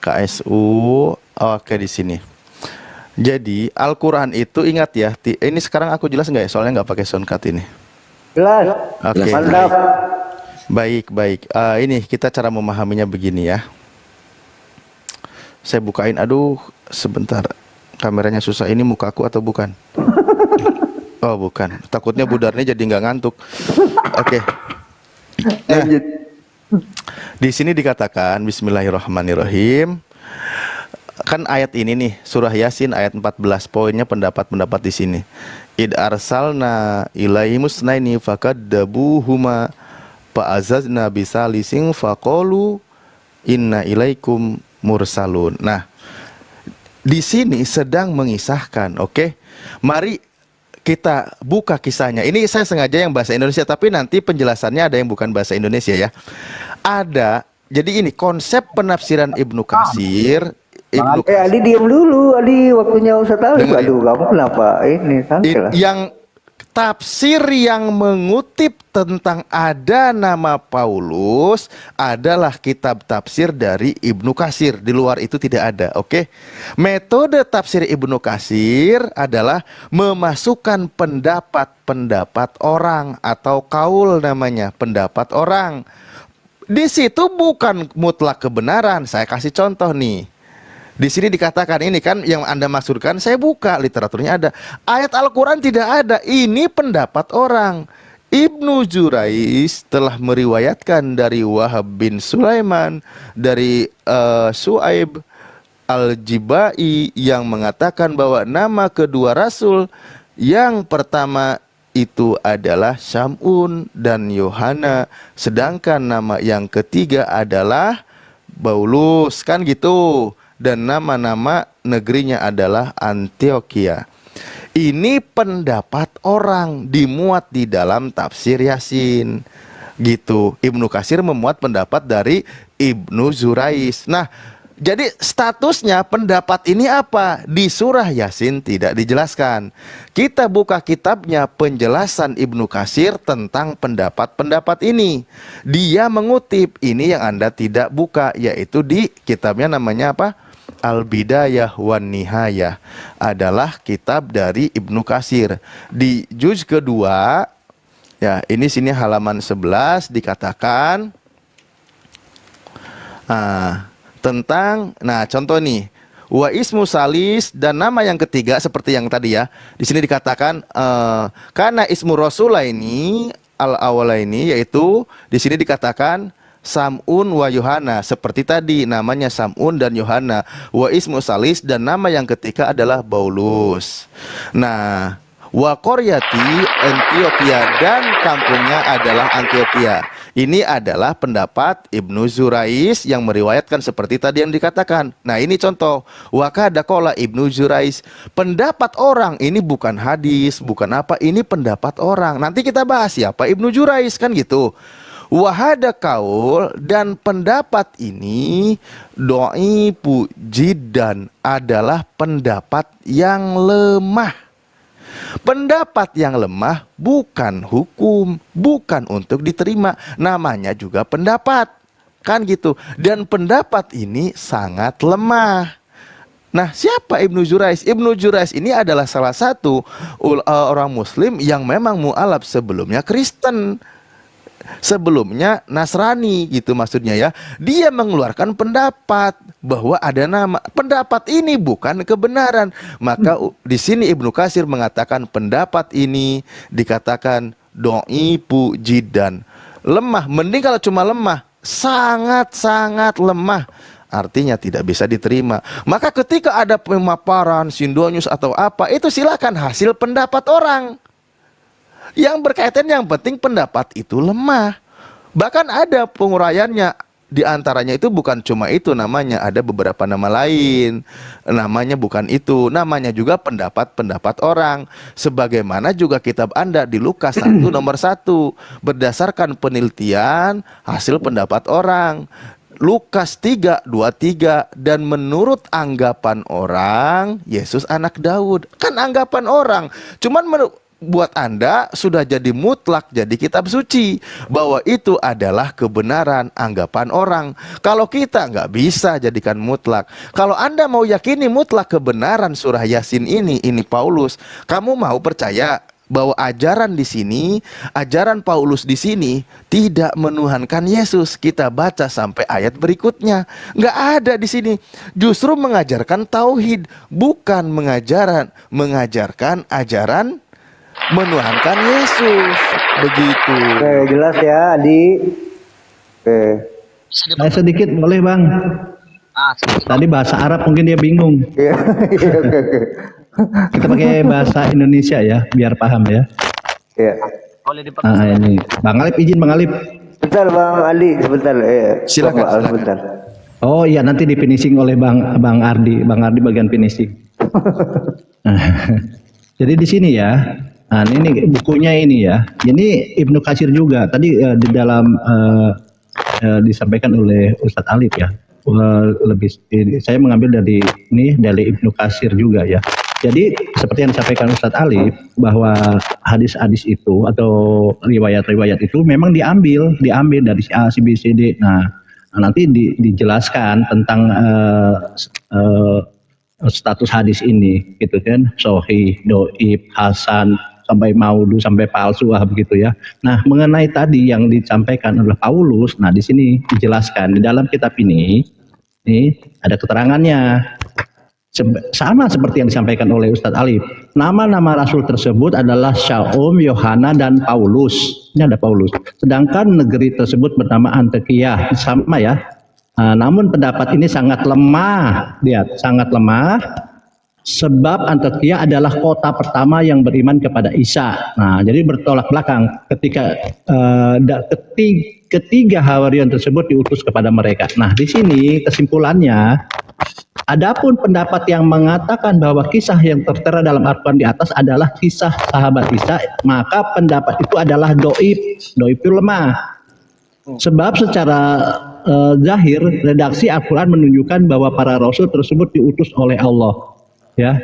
KSU. Oke, di sini. Jadi, Al-Qur'an itu ingat ya, ti- ini sekarang aku jelas nggak ya? Soalnya nggak pakai soundcard ini. Jelas. Oke. Mantap. Baik, baik. Eh, ini kita cara memahaminya begini ya. Saya bukain, aduh, sebentar. Kameranya susah. Ini mukaku atau bukan? Oh, bukan. Takutnya budarnya jadi nggak ngantuk. Oke. Nah, Lanjut. Di sini dikatakan Bismillahirrahmanirrahim. Kan ayat ini nih, surah Yasin ayat 14 poinnya pendapat-pendapat di sini. Id arsalna ilaihimus naini fakaddabuhuma fa'azazna bisalising faqalu inna ilaikum mursalun. Nah, di sini sedang mengisahkan, oke? Mari kita buka kisahnya. Ini saya sengaja yang bahasa Indonesia, tapi nanti penjelasannya ada yang bukan bahasa Indonesia ya. Ada, jadi ini konsep penafsiran Ibnu Katsir, Ibnu Eh, Adi diam dulu. Adi waktunya Ustaz Talib. Dengar ya. Aduh, kamu kenapa? Ini santai lah. yang tafsir yang mengutip tentang ada nama Paulus adalah kitab tafsir dari Ibnu Kasir. Di luar itu tidak ada, oke? Metode tafsir Ibnu Kasir adalah memasukkan pendapat-pendapat orang atau kaul namanya, pendapat orang. Di situ bukan mutlak kebenaran. Saya kasih contoh nih. Di sini dikatakan ini kan yang Anda maksudkan, saya buka literaturnya ada. Ayat Al-Qur'an tidak ada. Ini pendapat orang. Ibnu Jurais telah meriwayatkan dari Wahab bin Sulaiman dari eh, Suaib Al-Jibai yang mengatakan bahwa nama kedua rasul yang pertama itu adalah Samun dan Yohana sedangkan nama yang ketiga adalah Paulus kan gitu dan nama-nama negerinya adalah Antioquia. Ini pendapat orang dimuat di dalam tafsir Yasin. Gitu. Ibnu Kasir memuat pendapat dari Ibnu Zurais. Nah, jadi statusnya pendapat ini apa? Di surah Yasin tidak dijelaskan. Kita buka kitabnya penjelasan Ibnu Kasir tentang pendapat-pendapat ini. Dia mengutip ini yang Anda tidak buka yaitu di kitabnya namanya apa? Al-Bidayah wan Nihayah adalah kitab dari Ibnu Kasir. Di juz kedua ya, ini sini halaman 11 dikatakan ah, tentang nah contoh nih wa ismu salis dan nama yang ketiga seperti yang tadi ya. Di sini dikatakan eh, karena ismu rasula ini al awala ini yaitu di sini dikatakan Sam'un wa Yohana seperti tadi namanya Sam'un dan Yohana wa ismu salis dan nama yang ketiga adalah Paulus. Nah, wa Koryati Antioquia dan kampungnya adalah Antioquia. Ini adalah pendapat Ibnu Zurais yang meriwayatkan seperti tadi yang dikatakan. Nah, ini contoh. Wa kadakola Ibnu Zurais. Pendapat orang ini bukan hadis, bukan apa, ini pendapat orang. Nanti kita bahas siapa Ibnu Zurais kan gitu. Wahada kaul dan pendapat ini doi pujidan adalah pendapat yang lemah. Pendapat yang lemah bukan hukum, bukan untuk diterima. Namanya juga pendapat. Kan gitu. Dan pendapat ini sangat lemah. Nah, siapa Ibnu Jurais? Ibnu Jurais ini adalah salah satu uh, orang muslim yang memang mualaf sebelumnya Kristen sebelumnya Nasrani gitu maksudnya ya. Dia mengeluarkan pendapat bahwa ada nama. Pendapat ini bukan kebenaran. Maka di sini Ibnu Kasir mengatakan pendapat ini dikatakan doi pu jidan. Lemah, mending kalau cuma lemah, sangat-sangat lemah artinya tidak bisa diterima. Maka ketika ada pemaparan sindonyus atau apa, itu silakan hasil pendapat orang. Yang berkaitan yang penting pendapat itu lemah. Bahkan ada penguraiannya di antaranya itu bukan cuma itu namanya, ada beberapa nama lain. Namanya bukan itu, namanya juga pendapat-pendapat orang. Sebagaimana juga kitab Anda di Lukas 1 nomor 1 berdasarkan penelitian hasil pendapat orang. Lukas 3, 23 dan menurut anggapan orang Yesus anak Daud. Kan anggapan orang. Cuman buat Anda sudah jadi mutlak jadi kitab suci bahwa itu adalah kebenaran anggapan orang. Kalau kita nggak bisa jadikan mutlak. Kalau Anda mau yakini mutlak kebenaran surah Yasin ini, ini Paulus, kamu mau percaya bahwa ajaran di sini, ajaran Paulus di sini tidak menuhankan Yesus. Kita baca sampai ayat berikutnya. Nggak ada di sini. Justru mengajarkan tauhid, bukan mengajaran mengajarkan ajaran menuhankan Yesus. Begitu. Oke, jelas ya, Adi. Oke. Saya sedikit boleh, Bang. Ah, Tadi bahasa Arab mungkin dia bingung. Iya, iya, oke, oke. Kita pakai bahasa Indonesia ya, biar paham ya. Iya. Nah, ini. Bang Alip izin Bang Alip. Sebentar Bang Ali, sebentar. Eh, silakan, silakan. sebentar. Oh iya nanti di finishing oleh Bang Bang Ardi, Bang Ardi bagian finishing. Jadi di sini ya, Nah, ini bukunya ini ya. Ini Ibnu Kasir juga. Tadi uh, di dalam uh, uh, disampaikan oleh Ustadz Alif ya. Uh, lebih saya mengambil dari ini dari Ibnu Kasir juga ya. Jadi seperti yang disampaikan Ustadz Alif bahwa hadis-hadis itu atau riwayat-riwayat itu memang diambil, diambil dari A, si B, C, D. Nah, nanti di, dijelaskan tentang uh, uh, status hadis ini, gitu kan, sohi, doib, hasan, sampai maudu sampai palsu ah begitu ya. Nah, mengenai tadi yang disampaikan oleh Paulus, nah di sini dijelaskan di dalam kitab ini ini ada keterangannya. Sama seperti yang disampaikan oleh Ustadz Alif. Nama-nama rasul tersebut adalah Syaum, Yohana, dan Paulus. Ini ada Paulus. Sedangkan negeri tersebut bernama Antakya. Sama ya. Nah, namun pendapat ini sangat lemah. Lihat, sangat lemah Sebab Antioquia adalah kota pertama yang beriman kepada Isa. Nah, jadi bertolak belakang ketika uh, ketiga, ketiga tersebut diutus kepada mereka. Nah, di sini kesimpulannya Adapun pendapat yang mengatakan bahwa kisah yang tertera dalam Al-Quran di atas adalah kisah sahabat Isa, maka pendapat itu adalah doib, doib itu lemah. Sebab secara uh, zahir redaksi Al-Quran menunjukkan bahwa para rasul tersebut diutus oleh Allah ya.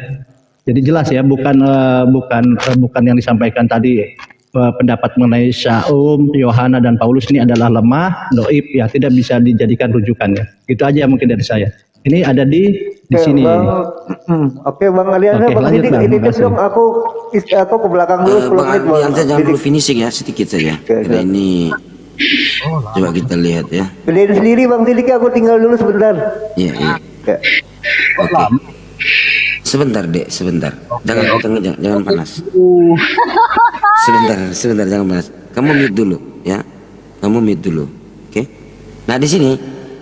Jadi jelas ya, bukan uh, bukan uh, bukan yang disampaikan tadi uh, pendapat mengenai Syaum, Yohana dan Paulus ini adalah lemah, doib ya tidak bisa dijadikan rujukan ya. Itu aja mungkin dari saya. Ini ada di di Oke, sini. Bang, hmm, Oke Bang Aliana, Oke, Bang lanjut, ini bang, dong aku aku ke belakang dulu uh, 10 menit Bang. Yang jangan perlu finishing ya sedikit saja. Oke, Karena ini oh, coba kita lihat ya. Pilih sendiri Bang Sidik aku tinggal dulu sebentar. Iya, iya. Oke. Okay. Sebentar dek, sebentar. Jangan, jangan, jangan, jangan panas. Sebentar, sebentar, jangan panas. Kamu mute dulu, ya. Kamu mute dulu, oke? Okay? Nah di sini,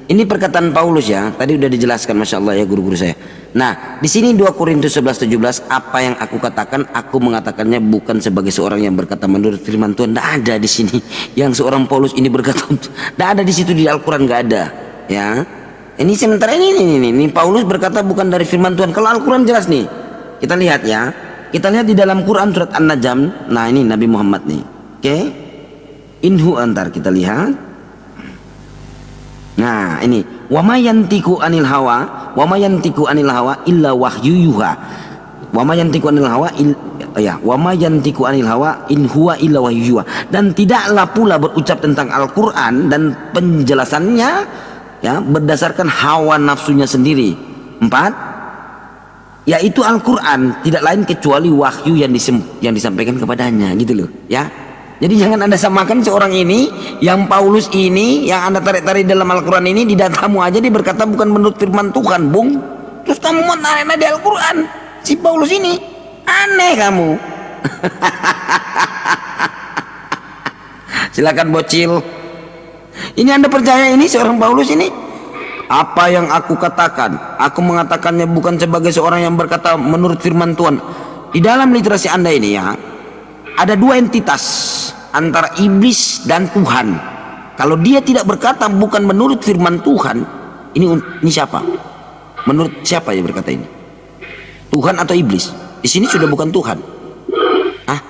ini perkataan Paulus ya. Tadi udah dijelaskan, masya Allah ya guru-guru saya. Nah di sini 2 Korintus 11 17 apa yang aku katakan, aku mengatakannya bukan sebagai seorang yang berkata menurut firman Tuhan. Tidak ada di sini yang seorang Paulus ini berkata. Tidak ada di situ di Al-Quran nggak ada, ya. Ini sementara ini ini, ini, ini Paulus berkata bukan dari firman Tuhan. Kalau Al-Quran jelas nih. Kita lihat ya. Kita lihat di dalam Quran surat An-Najm. Nah ini Nabi Muhammad nih. Oke. Okay? Inhu antar kita lihat. Nah ini. Wa yantiku anil hawa. Wa yantiku anil hawa illa wahyu yuha. Wa yantiku anil hawa il, ya wa yantiku anil hawa in huwa illa wahyu yuha. Dan tidaklah pula berucap tentang Al-Qur'an dan penjelasannya ya berdasarkan hawa nafsunya sendiri. Empat yaitu Al-Quran tidak lain kecuali wahyu yang, disem, yang disampaikan kepadanya gitu loh ya. Jadi jangan anda samakan seorang ini yang Paulus ini yang anda tarik-tarik dalam Al-Quran ini di datamu aja dia berkata bukan menurut firman Tuhan bung. Terus kamu mau narik di Al-Quran? Si Paulus ini aneh kamu. Silakan bocil. Ini Anda percaya ini seorang Paulus ini? Apa yang aku katakan, aku mengatakannya bukan sebagai seorang yang berkata menurut firman Tuhan. Di dalam literasi Anda ini ya, ada dua entitas antara iblis dan Tuhan. Kalau dia tidak berkata bukan menurut firman Tuhan, ini ini siapa? Menurut siapa yang berkata ini? Tuhan atau iblis? Di sini sudah bukan Tuhan. Ah,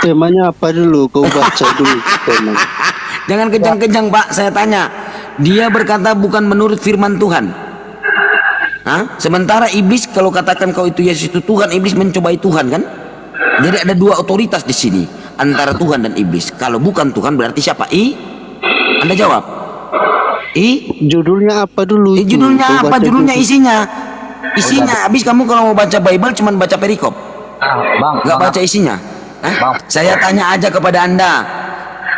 temanya apa dulu? Kau baca dulu. Jangan kejang-kejang Pak, saya tanya. Dia berkata bukan menurut firman Tuhan. Hah? Sementara iblis kalau katakan kau itu Yesus itu Tuhan, iblis mencobai Tuhan kan? Jadi ada dua otoritas di sini antara Tuhan dan iblis. Kalau bukan Tuhan berarti siapa? I? Anda jawab. I? Judulnya apa dulu? I, judulnya apa? Judulnya isinya. Isinya. Habis kamu kalau mau baca Bible cuman baca perikop. Bang, Gak baca isinya. Hah? Bang. Saya tanya aja kepada Anda.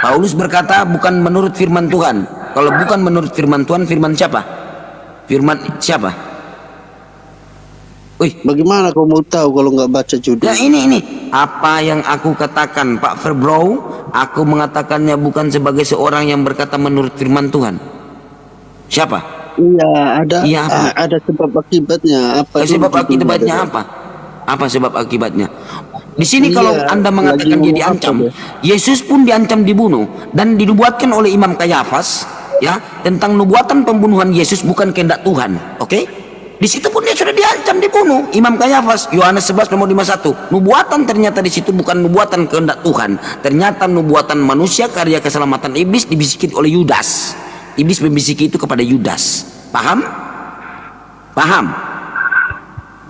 Paulus berkata bukan menurut firman Tuhan. Kalau bukan menurut firman Tuhan, firman siapa? Firman siapa? Wih, bagaimana kau mau tahu kalau nggak baca judul? Ya ini ini apa yang aku katakan, Pak Verbrow. Aku mengatakannya bukan sebagai seorang yang berkata menurut firman Tuhan. Siapa? Iya, ada Iya, apa? ada sebab akibatnya. Apa Eh, sebab akibatnya apa? Apa sebab akibatnya? Di sini Iya, kalau Anda mengatakan dia diancam, apa Yesus pun diancam dibunuh dan dinubuatkan oleh Imam Kayafas ya tentang nubuatan pembunuhan Yesus bukan kehendak Tuhan. Oke? Di situ pun dia sudah diancam dibunuh. Imam Kayafas Yohanes 11 nomor 51. Nubuatan ternyata di situ bukan nubuatan kehendak Tuhan, ternyata nubuatan manusia karya keselamatan iblis dibisikin oleh Yudas. Iblis membisiki itu kepada Yudas. Paham? Paham?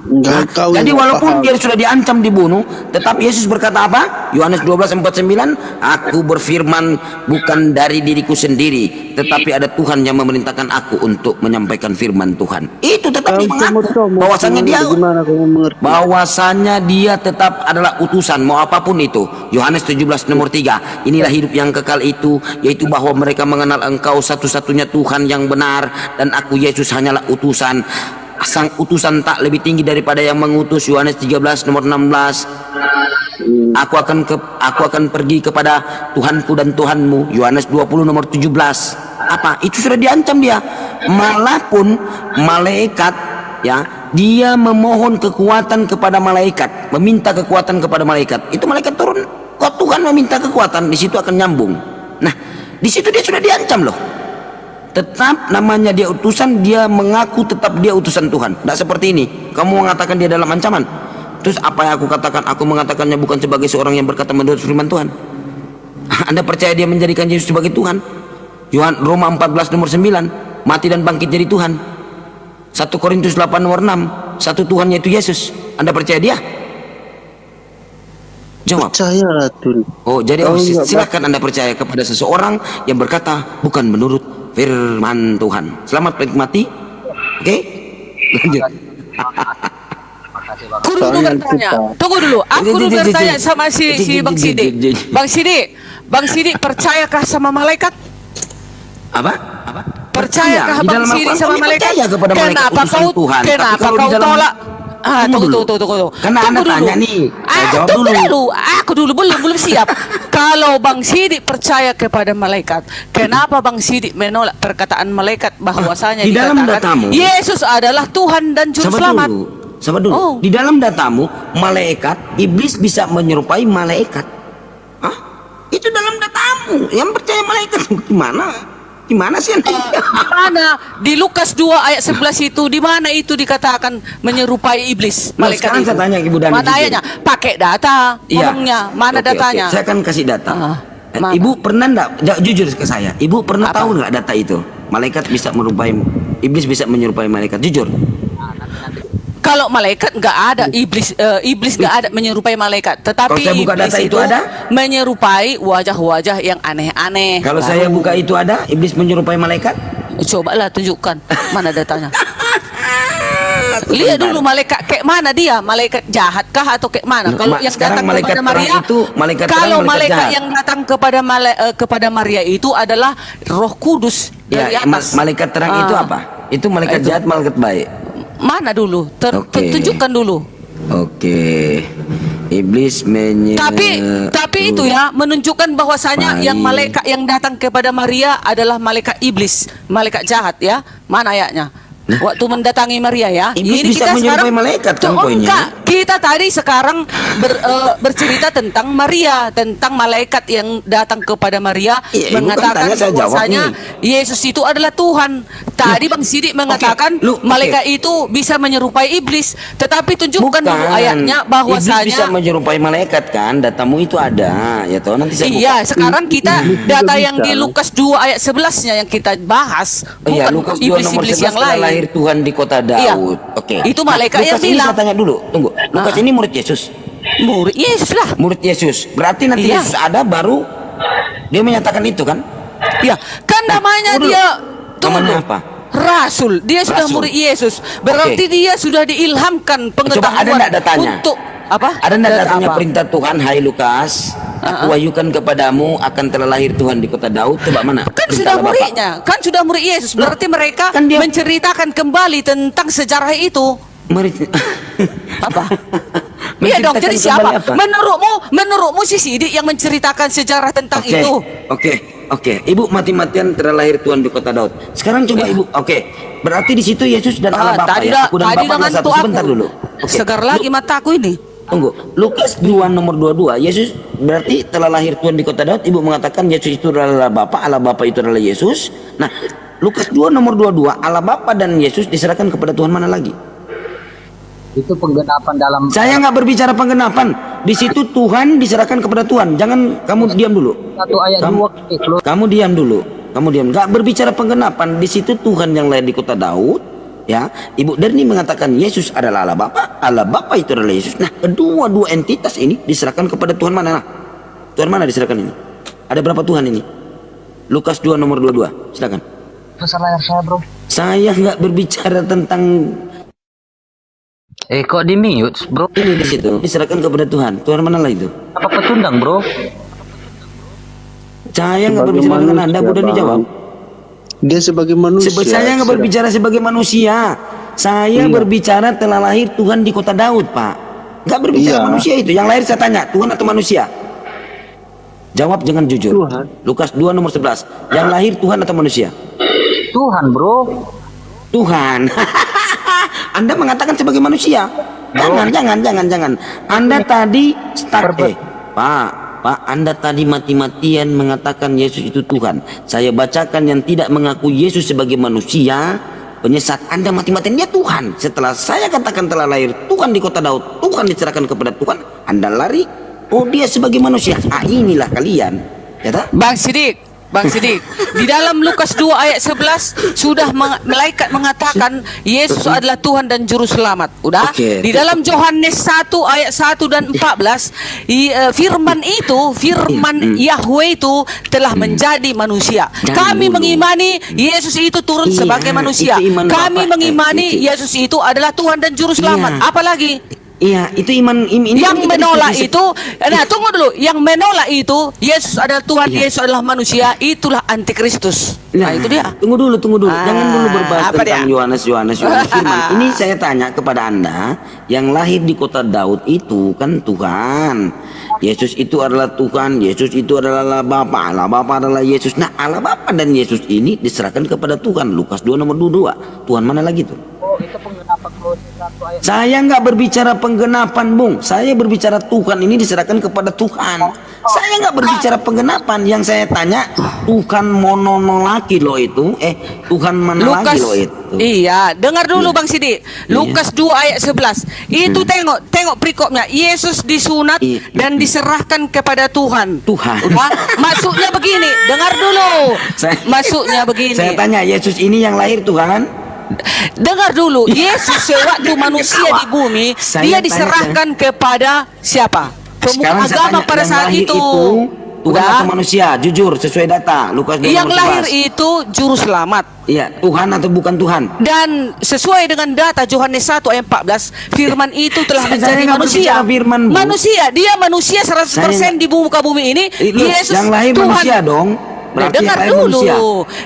Enggak, kau Jadi walaupun paham. dia sudah diancam dibunuh, tetap Yesus berkata apa? Yohanes 12:49, Aku berfirman bukan dari diriku sendiri, tetapi ada Tuhan yang memerintahkan aku untuk menyampaikan firman Tuhan. Itu tetap dia mengaku bahwasanya dia bahwasanya dia tetap adalah utusan mau apa pun itu Yohanes 17 nomor 3 inilah hidup yang kekal itu yaitu bahwa mereka mengenal engkau satu-satunya Tuhan yang benar dan aku Yesus hanyalah utusan sang utusan tak lebih tinggi daripada yang mengutus Yohanes 13 nomor 16 Aku akan ke, aku akan pergi kepada Tuhanku dan Tuhanmu Yohanes 20 nomor 17 apa? Itu sudah diancam dia. Malah pun malaikat ya dia memohon kekuatan kepada malaikat meminta kekuatan kepada malaikat. Itu malaikat turun. Kok Tuhan meminta kekuatan? Di situ akan nyambung. Nah di situ dia sudah diancam loh tetap namanya dia utusan dia mengaku tetap dia utusan Tuhan. Tidak seperti ini. Kamu mengatakan dia dalam ancaman. Terus apa yang aku katakan? Aku mengatakannya bukan sebagai seorang yang berkata menurut firman Tuhan. Anda percaya dia menjadikan Yesus sebagai Tuhan? Yohan Roma 14 nomor 9 mati dan bangkit jadi Tuhan. 1 Korintus 8 nomor 6 satu Tuhan yaitu Yesus. Anda percaya dia? Jawab. Percaya Tun. Oh jadi oh, Kau nggak silakan Anda percaya kepada seseorang yang berkata bukan menurut firman Tuhan Selamat menikmati Oke Lanjut Aku dulu bertanya. Tunggu dulu. Aku dulu bertanya sama si si Bang Sidik. jadi. Bang Sidik, Bang Sidik percayakah sama malaikat? Apa? Apa? Percayakah Di Bang Sidik Al-Quran sama kami malaikat? percaya kepada malaikat Kenapa kau Tuhan. Kenapa kau dalam- tolak? Ah, Tunggu tunggu, dulu. tunggu, tunggu, tunggu. Karena Tunggu Anda dulu. tanya nih. Ah, jawab tunggu dulu. dulu. Aku dulu belum belum siap. Kalau Bang Sidik percaya kepada malaikat, kenapa Bang Sidik menolak perkataan malaikat bahwasanya di dalam datamu- Yesus adalah Tuhan dan juru Sabar selamat? dulu. Sabar dulu. Oh. Di dalam datamu, malaikat, iblis bisa menyerupai malaikat. Hah? Itu dalam datamu. Yang percaya malaikat gimana? Gimana sih? Anda? Di mana di Lukas 2 ayat 11 itu di mana itu dikatakan menyerupai iblis Nah, malaikat sekarang itu? saya tanya Ibu Dani Mana ayatnya? Pakai data Iya. ngomongnya. Mana Oke, datanya? oke. Saya akan kasih data. Ah, Eh, mana? Ibu pernah enggak jujur ke saya? Ibu pernah Apa? tahu nggak data itu? Malaikat bisa menyerupai iblis bisa menyerupai malaikat. Jujur. Kalau malaikat nggak ada iblis eh, iblis nggak ada menyerupai malaikat, tetapi Kalau saya buka data itu ada? menyerupai wajah-wajah yang aneh-aneh. Kalau saya buka itu ada iblis menyerupai malaikat? cobalah tunjukkan mana datanya. Lihat dulu malaikat kayak mana dia, malaikat jahat kah atau kayak mana? Kalau Ma- yang datang malaikat kepada Maria itu malaikat kalau malaikat malaikat jahat. yang datang kepada mala- eh, kepada Maria itu adalah Roh Kudus dari Ya, ma- atas. malaikat terang itu Ah. apa? Itu malaikat Itu. jahat, malaikat baik. Mana dulu? Ter- Oke. Tunjukkan dulu. Oke. Iblis menye Tapi tapi itu ya menunjukkan bahwasanya yang malaikat yang datang kepada Maria adalah malaikat iblis, malaikat jahat ya. Mana ayatnya? Waktu mendatangi Maria ya. Iblis bisa menyerupai malaikat kan poinnya? enggak. Kita tadi sekarang ber, eh, bercerita tentang Maria, tentang malaikat yang datang kepada Maria kan mengatakan bahwasanya Yesus itu adalah Tuhan. Tadi Bang Sidik mengatakan lu- oke. malaikat itu bisa menyerupai iblis, tetapi tunjukkan dulu ayatnya Iblis bahwasanya bisa menyerupai malaikat kan datamu itu ada ya toh nanti saya Iya, buka. sekarang kita Iblis juga data yang di. Lukas 2 ayat 11-nya yang kita bahas, Oh iya, bukan Lukas 2 nomor iblis-iblis 11 yang lain. Lahir Tuhan di kota Iya. Daud. Oke. Itu malaikat Lukas yang ini bilang. saya tanya dulu, tunggu. Lukas Ah. ini murid Yesus. Murid Yesus lah. Murid Yesus. Berarti nanti Iya. Yesus ada baru dia menyatakan itu kan? Ya, kan namanya tunggu dulu. dia tunggu Namanya apa? Rasul, dia sudah Rasul. murid Yesus. Berarti dia sudah diilhamkan pengetahuan ada enggak datanya? untuk apa? Ada enggak Data datanya apa? perintah Tuhan, "Hai Lukas, aku wahyukan kepadamu akan telah lahir Tuhan di kota Daud." Coba mana? Kan Perintah sudah muridnya, kan sudah murid Yesus. Berarti mereka kan dia- menceritakan kembali tentang sejarah itu. Murid Apa? Iya dong, jadi siapa? apa? Menurutmu, menurutmu si Sidik yang menceritakan sejarah tentang Oke, itu. Oke, oke. Ibu mati-matian telah lahir Tuhan di kota Daud. Sekarang coba ibu, oke. Berarti di situ Yesus dan Allah Ah, Bapa tadi ya. dah, Aku dan tadi Bapa dengan satu. Sebentar dulu. Oke. Segar lagi mataku ini. Tunggu. Lukas 2 nomor 22. Yesus berarti telah lahir Tuhan di kota Daud. Ibu mengatakan Yesus itu adalah Bapa, Allah Bapa itu adalah Yesus. Nah, Lukas 2 nomor 22, Allah Bapa dan Yesus diserahkan kepada Tuhan mana lagi? Itu penggenapan dalam Saya nggak berbicara penggenapan. Di situ Tuhan diserahkan kepada Tuhan. Jangan kamu diam dulu. satu ayat Kamu- dua Kamu diam dulu. Kamu diam. Gak berbicara penggenapan. Di situ Tuhan yang lahir di kota Daud. Ya, Ibu Derni mengatakan Yesus adalah Allah Bapa, Allah Bapa itu adalah Yesus. Nah, kedua dua entitas ini diserahkan kepada Tuhan mana? Nah, Tuhan mana diserahkan ini? Ada berapa Tuhan ini? Lukas 2 nomor 22. Silakan. besar layar saya bro. Saya nggak berbicara tentang Eh kok di mute bro? ini di situ. Diserahkan kepada Tuhan. Tuhan mana lah itu? Apa pecundang bro? Saya nggak berbicara dengan Anda. manusia, Buddha Bang. Dia sebagai manusia. Sebe- saya nggak berbicara sebagai manusia. Saya Iya. berbicara telah lahir Tuhan di kota Daud, Pak. Nggak berbicara Iya. manusia itu. Yang lahir saya tanya, Tuhan atau manusia? Jawab jangan jujur. Tuhan. Lukas 2 nomor 11. Yang lahir Tuhan atau manusia? Tuhan bro. Tuhan. Anda mengatakan sebagai manusia. Jangan, jangan, jangan, jangan. Anda tadi start eh, Pak, Pak, Anda tadi mati-matian mengatakan Yesus itu Tuhan. Saya bacakan yang tidak mengaku Yesus sebagai manusia, penyesat Anda mati-matian dia Tuhan. Setelah saya katakan telah lahir Tuhan di kota Daud, Tuhan diserahkan kepada Tuhan, Anda lari, oh dia sebagai manusia. Ah inilah kalian. Ya? Bang Sidik, Bang Sidik, di dalam Lukas 2 ayat 11 sudah meng- malaikat mengatakan Yesus adalah Tuhan dan juru selamat. Udah? Oke. Di dalam Yohanes 1 ayat 1 dan 14, i- eh, firman itu, firman Yahweh itu telah menjadi manusia. Kami mengimani Yesus itu turun Iya, sebagai manusia. Kami mengimani Eh. Yesus itu adalah Tuhan dan juru selamat. Iya. Apalagi? Iya, itu iman im- ini yang menolak itu, nah tunggu dulu, yang menolak itu Yesus adalah Tuhan, Iya. Yesus adalah manusia, itulah antikristus. Nah, itu dia. Tunggu dulu, tunggu dulu. Ah, Jangan dulu berbahas tentang? Yohanes, Yohanes, Yohanes firman. Ini saya tanya kepada Anda, yang lahir di kota Daud itu kan Tuhan. Yesus itu adalah Tuhan, Yesus itu adalah Allah Bapa, Allah Bapa adalah Yesus. Nah, Allah Bapa dan Yesus ini diserahkan kepada Tuhan. Lukas 2 nomor 22. Tuhan mana lagi tuh? Oh itu penggenapan Kolose satu ayat. Saya nggak berbicara penggenapan, Bung. Saya berbicara Tuhan ini diserahkan kepada Tuhan. Saya nggak berbicara penggenapan. Yang saya tanya, Tuhan mononolaki loh itu. Eh, Tuhan mana Lukas lagi loh itu? Iya, dengar dulu Bang Sidik. Lukas 2 ayat 11. Itu tengok, tengok perikopnya. Yesus disunat Hmm. Iya. dan diserahkan kepada Tuhan. Tuhan. Udah? Maksudnya begini, dengar dulu. Saya- Maksudnya begini. Saya tanya, Yesus ini yang lahir Tuhan? Dengar dulu, Yesus sewaktu manusia di bumi, Saya dia tanya, diserahkan kepada siapa? Pemuka agama tanya, pada saat itu. Tuhan Udah? atau manusia? Jujur, sesuai data. Lukas 2 Yang lahir 11. itu juru selamat. Iya, Tuhan atau bukan Tuhan? Dan sesuai dengan data Yohanes 1 ayat 14, firman itu telah menjadi manusia. firman, Bu. Manusia, dia manusia 100% Saya di muka bumi ini. Itu Yesus yang lahir Tuhan. manusia dong. Berarti dengar dulu.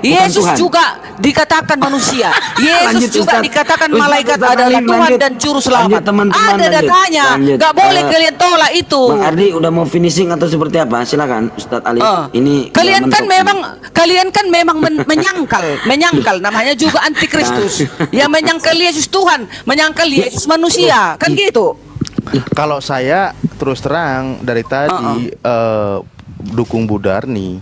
Yesus Tuhan. juga dikatakan manusia. Yesus Lanjut, juga Ustaz. dikatakan Ustaz, malaikat Ustaz, adalah lanjut, Tuhan lanjut. dan juru Lanjut, selamat. teman-teman, Ada lanjut. datanya. Lanjut. Gak boleh Eh, kalian tolak itu. Bang Ardi udah mau finishing atau seperti apa? Silakan Ustadz Ali. Eh, Ini kalian kan mentok. memang kalian kan memang men- menyangkal, menyangkal namanya juga antikristus. yang menyangkal Yesus Tuhan, menyangkal Yesus manusia, kan gitu. Kalau saya terus terang dari tadi eh, dukung Budarni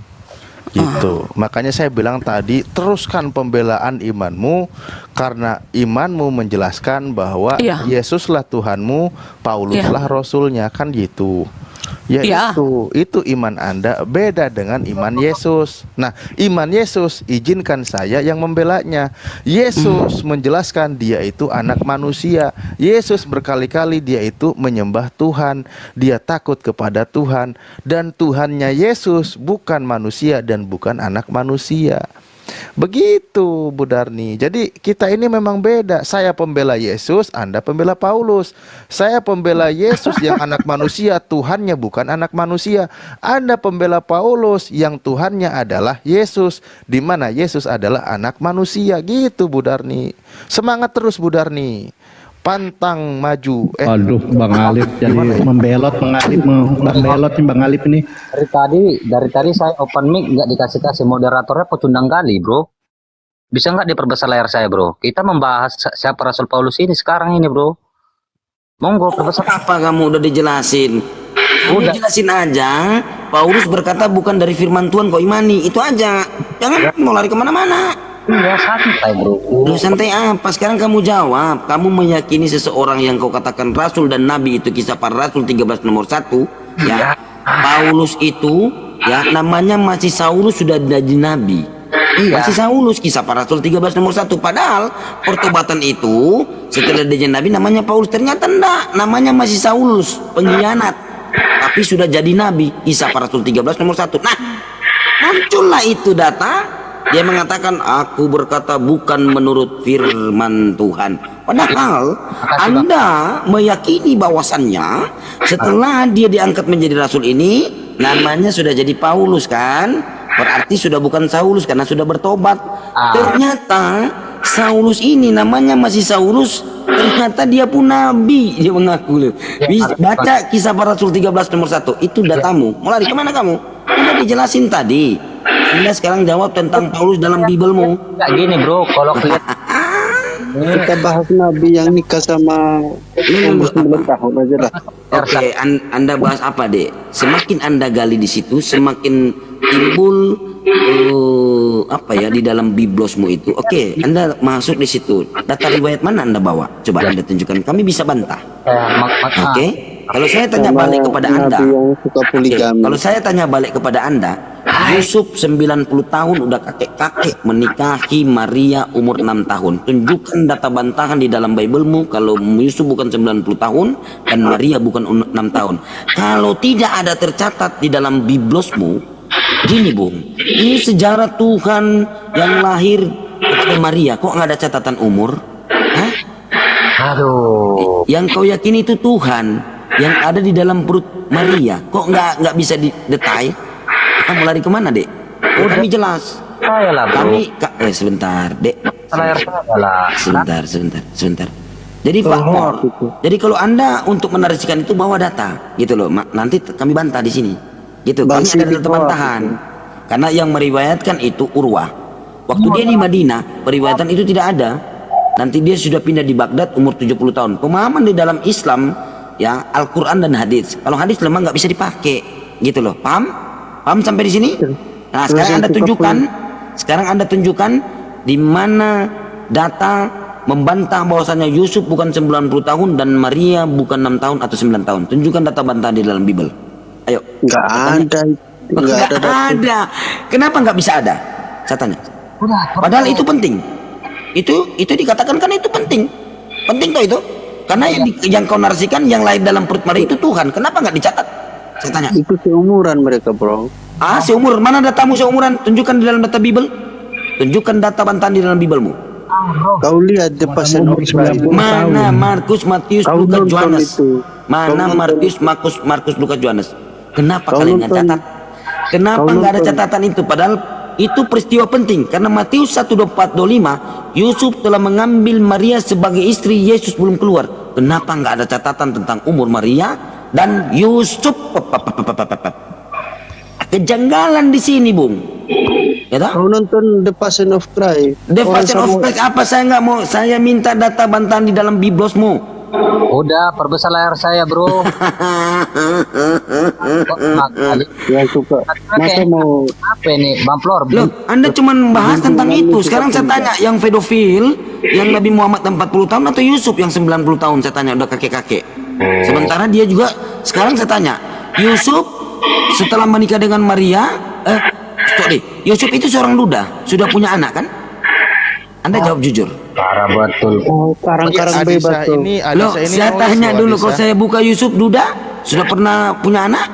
gitu. Makanya saya bilang tadi teruskan pembelaan imanmu karena imanmu menjelaskan bahwa Iya. Yesuslah Tuhanmu, Pauluslah rasulnya kan gitu. Ya Iya. itu, itu iman Anda beda dengan iman Yesus. Nah, iman Yesus izinkan saya yang membelanya. Yesus menjelaskan dia itu anak manusia. Yesus berkali-kali dia itu menyembah Tuhan, dia takut kepada Tuhan dan Tuhannya Yesus bukan manusia dan bukan anak manusia. Begitu Bu Darni. Jadi kita ini memang beda. Saya pembela Yesus, Anda pembela Paulus. Saya pembela Yesus yang anak manusia, Tuhannya bukan anak manusia. Anda pembela Paulus yang Tuhannya adalah Yesus, di mana Yesus adalah anak manusia. Gitu Bu Darni. Semangat terus Bu Darni. Pantang maju. Eh, Aduh, Bang Alif jadi membelot, Bang Alif, membelot nih Bang Alif ini. Dari tadi, dari tadi saya open mic nggak dikasih kasih moderatornya pecundang kali, bro. Bisa nggak diperbesar layar saya, bro? Kita membahas si- siapa Rasul Paulus ini sekarang ini, bro. Monggo perbesar. Apa kamu udah dijelasin? Udah. jelasin aja. Paulus berkata bukan dari firman Tuhan kau imani. Itu aja. Jangan mau lari ke mana-mana. Iya, santai, bro. Lu santai apa? Sekarang kamu jawab. Kamu meyakini seseorang yang kau katakan rasul dan nabi itu kisah para rasul 13 nomor 1 ya. Paulus itu ya namanya masih Saulus sudah jadi nabi. Masih Saulus kisah para rasul 13 nomor 1 padahal pertobatan itu setelah dia jadi nabi namanya Paulus ternyata enggak namanya masih Saulus pengkhianat tapi sudah jadi nabi kisah para rasul 13 nomor 1 nah muncullah itu data dia mengatakan aku berkata bukan menurut firman Tuhan. Padahal Anda meyakini bahwasannya setelah dia diangkat menjadi rasul ini namanya sudah jadi Paulus kan? Berarti sudah bukan Saulus karena sudah bertobat. Ternyata Saulus ini namanya masih Saulus. Ternyata dia pun nabi dia mengaku. Bis- Baca kisah para rasul 13 nomor 1 itu datamu. Mau lari ke mana kamu? Udah dijelasin tadi. Anda sekarang jawab tentang Paulus dalam Bibelmu. Nggak gini, bro. Kalau kelihatan Kita bahas Nabi yang nikah sama umur 9 tahun aja lah. Oke, an- Anda bahas apa, Dek? Semakin Anda gali di situ, semakin timbul eh, apa ya di dalam biblosmu itu. Oke, Anda masuk di situ. Data riwayat mana Anda bawa? Coba Anda tunjukkan. Kami bisa bantah. eh, mak- mak- Oke. Kalau saya tanya balik kepada Anda, Oke, kalau saya tanya balik kepada Anda, Yusuf 90 tahun udah kakek-kakek menikahi Maria umur 6 tahun. Tunjukkan data bantahan di dalam Biblemu kalau Yusuf bukan 90 tahun dan Maria bukan 6 tahun. Kalau tidak ada tercatat di dalam Biblosmu, gini Bung, ini sejarah Tuhan yang lahir kepada Maria. Kok nggak ada catatan umur? Hah? Aduh. Yang kau yakini itu Tuhan yang ada di dalam perut Maria. Kok nggak nggak bisa didetail? Kamu lari ke mana, Dek? Oh, kami jelas. Saya lah, bro. Kami ka- eh sebentar, Dek. Lah. Sebentar, sebentar, sebentar. Jadi faktor. Jadi kalau Anda untuk menarasikan itu bawa data, gitu loh. Nanti kami bantah di sini. Gitu. Kami ada data bantahan. Karena yang meriwayatkan itu Urwah. Waktu dia di Madinah, periwayatan itu tidak ada. Nanti dia sudah pindah di Baghdad umur 70 tahun. Pemahaman di dalam Islam ya Al-Qur'an dan hadis. Kalau hadis lemah nggak bisa dipakai. Gitu loh. Paham? Paham sampai di sini? Nah, sekarang Anda tunjukkan sekarang Anda tunjukkan di mana data membantah bahwasanya Yusuf bukan 90 tahun dan Maria bukan 6 tahun atau 9 tahun. Tunjukkan data bantahan di dalam Bible. Ayo. Nggak ada. Nggak Nggak ada. ada. Kenapa nggak bisa ada? Saya tanya. Padahal itu penting. Itu itu dikatakan kan itu penting. Penting toh itu. Karena yang, yang kau narasikan yang lahir dalam perut Maria itu Tuhan. Kenapa nggak dicatat? Saya tanya. Itu seumuran mereka, bro. Ah, seumur mana datamu seumuran? Tunjukkan di dalam data Bible. Tunjukkan data bantahan di dalam Biblemu. Kau lihat the Passion of Christ. Mana Markus, Matius, Kau Lukas, Yohanes? Mana Markus, Markus, Markus, Lukas, Yohanes? Kenapa Kau kalian nggak nonton. catat? Kenapa nggak ada catatan itu? Padahal itu peristiwa penting karena Matius 1:24-25 Yusuf telah mengambil Maria sebagai istri Yesus belum keluar. Kenapa nggak ada catatan tentang umur Maria dan Yusuf? Kejanggalan di sini, Bung. Ya tak? Kau nonton The Passion of Christ. The Passion of Christ apa saya nggak mau? Saya minta data bantahan di dalam biblosmu. Udah, perbesar layar saya, bro. ya suka. Masa mau apa ini, Bang Flor? Loh, Anda cuma bahas tentang itu. Sekarang saya tanya, yang pedofil, yang Nabi Muhammad 40 tahun atau Yusuf yang 90 tahun? Saya tanya, udah kakek-kakek. Sementara dia juga, sekarang saya tanya, Yusuf setelah menikah dengan Maria, eh, stop deh. Yusuf itu seorang duda, sudah punya anak kan? Anda jawab jujur. Parah betul. Oh, karang-karang bebas. Ini, Loh, ini saya tanya dulu, kalau saya buka Yusuf Duda, sudah pernah punya anak?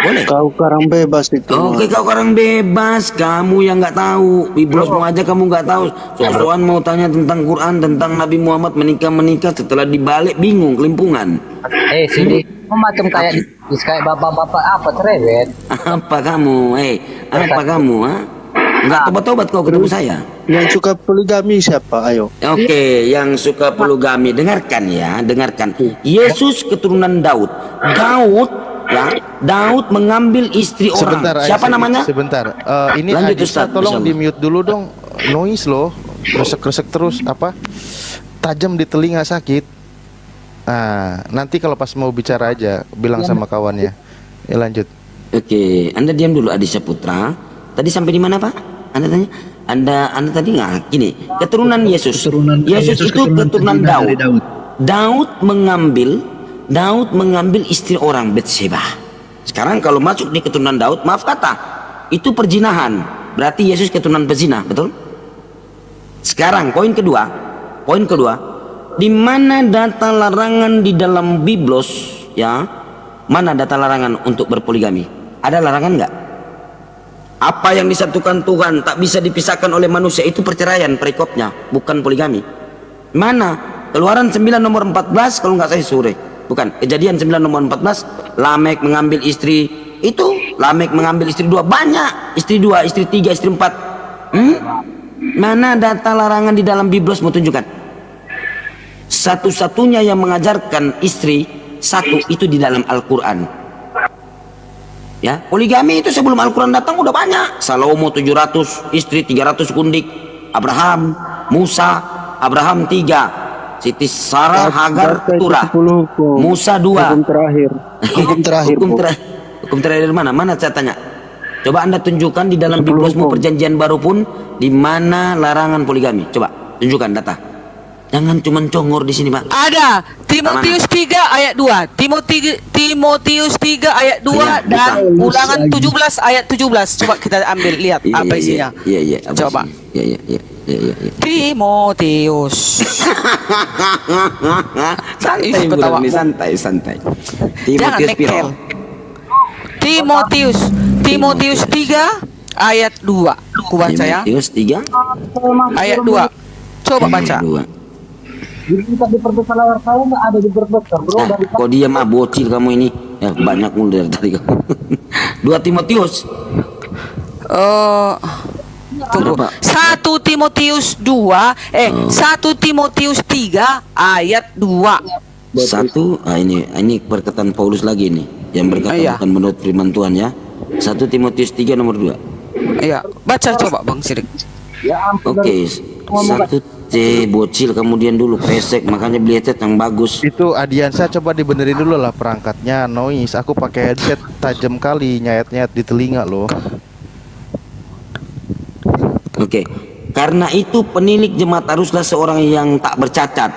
Boleh. Kau karang bebas itu. Oke, kau karang bebas. Kamu yang nggak tahu. Biblosmu aja kamu nggak tahu. Soal mau tanya tentang Quran, tentang Nabi Muhammad menikah-menikah setelah dibalik bingung, kelimpungan. Eh, sini. macam kayak kayak bapak-bapak apa cerewet? Apa kamu? Eh, apa kamu, ha? Enggak tobat-tobat kau ketemu saya. Yang suka poligami siapa? Ayo. Oke, yang suka poligami dengarkan ya, dengarkan. Yesus keturunan Daud. Daud ya, Daud mengambil istri orang. Sebentar, Siapa Aisyah, namanya? Sebentar. Uh, ini Lanjut, Adisa, Ustaz, tolong di mute dulu dong. Noise loh. Kresek-kresek terus apa? Tajam di telinga sakit. Ah, nanti kalau pas mau bicara aja bilang sama kawannya. Ya lanjut. Oke, Anda diam dulu Adisya Putra. Tadi sampai di mana, Pak? Anda tanya? Anda Anda tadi nggak gini, keturunan Yesus. Keturunan- Yesus, Yesus itu keturunan keturunan Daud. Daud. Daud mengambil Daud mengambil istri orang Betseba. Sekarang kalau masuk di keturunan Daud, maaf kata, itu perjinahan. Berarti Yesus keturunan pezina, betul? Sekarang poin kedua, poin kedua, di mana data larangan di dalam Biblos ya? Mana data larangan untuk berpoligami? Ada larangan nggak? Apa yang disatukan Tuhan tak bisa dipisahkan oleh manusia itu perceraian perikopnya, bukan poligami. Mana? Keluaran 9 nomor 14 kalau nggak saya sore. Bukan, kejadian 9 nomor 14, Lamek mengambil istri itu, Lamek mengambil istri dua banyak, istri dua, istri tiga, istri empat. Hmm? Mana data larangan di dalam Biblos mau tunjukkan? Satu-satunya yang mengajarkan istri satu itu di dalam Al-Quran. Ya, poligami itu sebelum Al-Quran datang udah banyak. Salomo 700 istri, 300 kundik. Abraham, Musa, Abraham 3. Siti Sarah, Hagar, Turah. 10 hukum. Musa 2. Hukum terakhir. Hukum terakhir. hukum terakhir. Hukum terakhir mana? Mana saya tanya? Coba Anda tunjukkan di dalam hukum. perjanjian baru pun di mana larangan poligami. Coba tunjukkan data. Jangan cuma congor di sini, Pak. Ada Timotius 3 ayat 2, Timoti Timotius 3 ayat 2 Iya, dan buka. Ulangan Lagi. 17 ayat 17. Coba kita ambil lihat Iya, apa iya, isinya. Iya, iya. apa Coba. isinya? Iya, iya, iya. Iya. Timotius. santai, ketawa. Santai, santai. Timotius Piro. Timotius Timotius 3 ayat 2. Aku baca ya. Timotius 3 Ayat 2. Coba baca. Jadi kita di perbesar layar saya nggak ada di perbesar, bro. Nah, kau diam ah bocil kamu ini. Ya banyak mulu dari tadi kamu. Dua Timotius. Eh tunggu. Berapa? 1 Timotius 2 eh 1 Timotius 3 ayat 2. Satu, ah ini ini perkataan Paulus lagi nih yang berkata Iya. bukan menurut firman Tuhan ya. Satu Timotius 3 nomor 2. Iya, baca coba Bang Sirik. Oke, satu C bocil kemudian dulu pesek makanya beli headset yang bagus. Itu Adiansa coba dibenerin dulu lah perangkatnya noise. Aku pakai headset tajam kali nyayat-nyayat di telinga loh. Oke. Karena itu penilik jemaat haruslah seorang yang tak bercacat.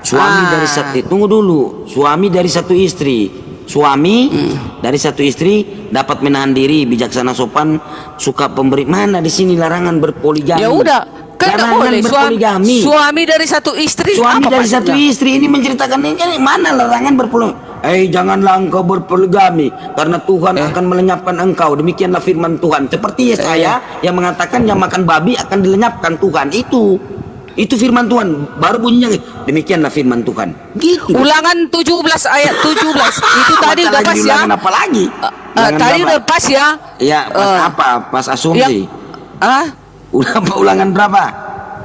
Suami Ah. dari satu tunggu dulu. Suami dari satu istri. Suami dari satu istri dapat menahan diri, bijaksana sopan, suka pemberi. Mana di sini larangan berpoligami? Ya udah, kan nggak boleh suami, berpoligami. suami dari satu istri. Suami dari satu istri ini menceritakan ini mana larangan berpoligami? Eh janganlah engkau berpoligami karena Tuhan Eh. akan melenyapkan engkau. Demikianlah firman Tuhan. Seperti Yesaya yang mengatakan yang makan babi akan dilenyapkan Tuhan. Itu Itu firman Tuhan. Baru bunyinya demikianlah firman Tuhan. Gitu. Ulangan 17 ayat 17. Itu tadi udah pas ya. apa lagi? Uh, uh, tadi udah pas ya. Iya, pas uh, apa? Pas asumsi. Ah? Ulang ulangan berapa?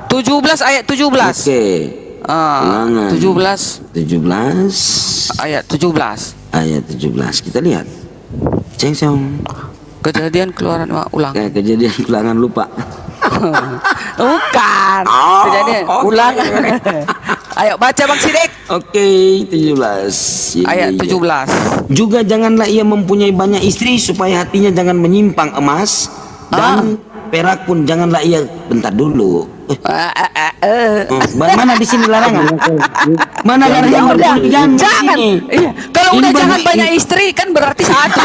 17 ayat 17. Oke. Okay. Uh, ulangan 17 17 ayat 17. Ayat 17. Kita lihat. Ceng ceng. Kejadian keluaran ulang. Kayak kejadian ulangan lupa. Bukan. Oh, Kejadian okay. ulang. Ayo baca Bang Sidik. Oke, okay, 17. Ini Ayat 17. Juga janganlah ia mempunyai banyak istri supaya hatinya jangan menyimpang emas dan ah. perak pun janganlah ia bentar dulu. Uh, uh, uh. Mana di sini larangan? Mana larangan yang berbunyi jangan? Iya. Kalau udah jangan banyak istri kan berarti satu.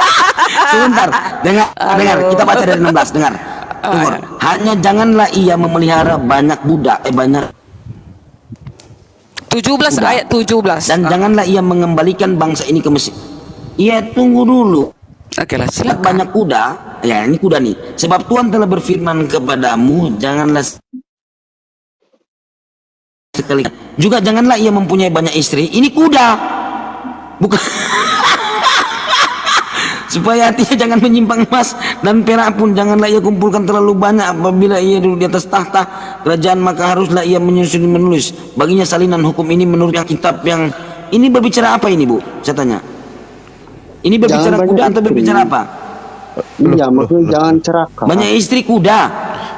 Sebentar, dengar, dengar. Kita baca dari 16, dengar. Tunggu. Hanya janganlah ia memelihara banyak budak, eh banyak 17 budak. ayat 17. Dan ah. janganlah ia mengembalikan bangsa ini ke Mesir. Ia tunggu dulu. Oke lah, silakan. Banyak kuda, ya ini kuda nih. Sebab Tuhan telah berfirman kepadamu, janganlah sekali. Juga janganlah ia mempunyai banyak istri. Ini kuda. Bukan supaya hatinya jangan menyimpang emas dan perak pun janganlah ia kumpulkan terlalu banyak apabila ia duduk di atas tahta kerajaan maka haruslah ia menyusun menulis baginya salinan hukum ini menurut yang kitab yang ini berbicara apa ini bu saya tanya ini berbicara kuda atau berbicara apa iya maksudnya jangan ceraka banyak istri kuda.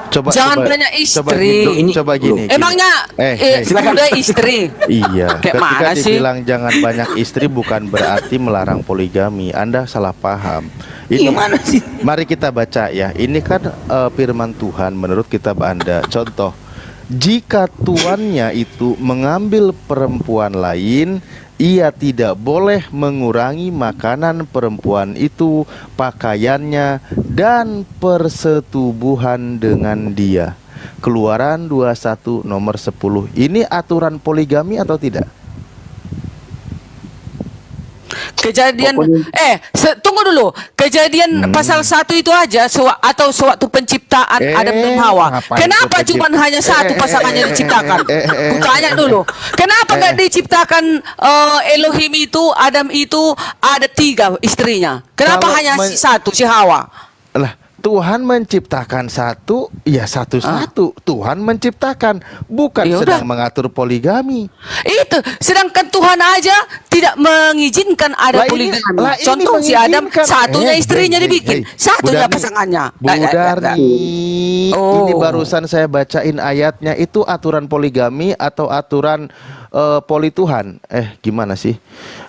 Coba jangan coba, banyak istri. coba, ini coba gini emangnya eh, eh, eh silakan. udah istri? Iya Kayak ketika mana dibilang sih? jangan banyak istri bukan berarti melarang poligami. Anda salah paham. Ini Gimana sih? Mari kita baca ya. Ini kan uh, firman Tuhan menurut kitab anda. Contoh jika tuannya itu mengambil perempuan lain ia tidak boleh mengurangi makanan perempuan itu, pakaiannya, dan persetubuhan dengan dia. Keluaran 21 nomor 10. Ini aturan poligami atau tidak? Kejadian Pokoknya. eh se, tunggu dulu. Kejadian hmm. pasal satu itu aja sewa, atau sewaktu penciptaan eh, Adam dan Hawa. Kenapa cuma hanya satu eh, pasangannya eh, diciptakan? Eh, eh, eh, Kutanya dulu. Kenapa eh. gak diciptakan uh, Elohim itu Adam itu ada tiga istrinya? Kenapa hanya si satu si Hawa? Lah Tuhan menciptakan satu, ya satu-satu. Ah. Tuhan menciptakan, bukan Yaudah. sedang mengatur poligami. Itu, sedangkan Tuhan aja tidak mengizinkan ada lah poligami. Ini, lah Contoh si Adam, satunya eh, istrinya eh, dibikin, eh, satunya Budarni, pasangannya. Budarni, oh. ini barusan saya bacain ayatnya, itu aturan poligami atau aturan uh, poli Tuhan. Eh, gimana sih?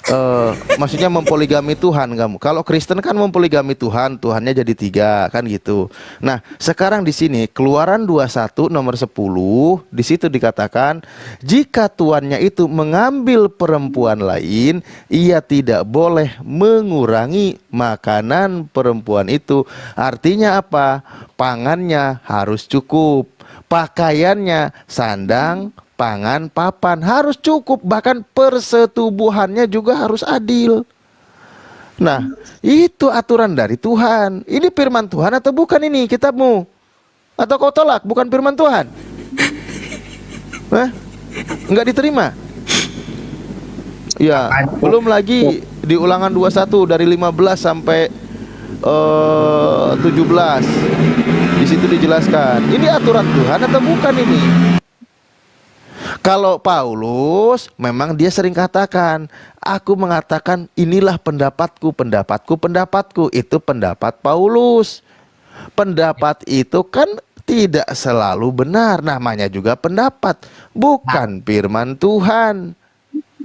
Uh, maksudnya mempoligami Tuhan kamu. Kalau Kristen kan mempoligami Tuhan, Tuhannya jadi tiga kan gitu. Nah, sekarang di sini Keluaran 21 nomor 10 di situ dikatakan jika tuannya itu mengambil perempuan lain, ia tidak boleh mengurangi makanan perempuan itu. Artinya apa? Pangannya harus cukup pakaiannya sandang, pangan, papan harus cukup, bahkan persetubuhannya juga harus adil. Nah, itu aturan dari Tuhan. Ini firman Tuhan atau bukan ini kitabmu? Atau kau tolak bukan firman Tuhan? Hah? Enggak diterima? Ya, belum lagi di ulangan 21 dari 15 sampai uh, eh, 17. Di situ dijelaskan. Ini aturan Tuhan atau bukan ini? Kalau Paulus memang dia sering katakan, aku mengatakan inilah pendapatku, pendapatku, pendapatku. Itu pendapat Paulus. Pendapat itu kan tidak selalu benar, namanya juga pendapat, bukan firman Tuhan.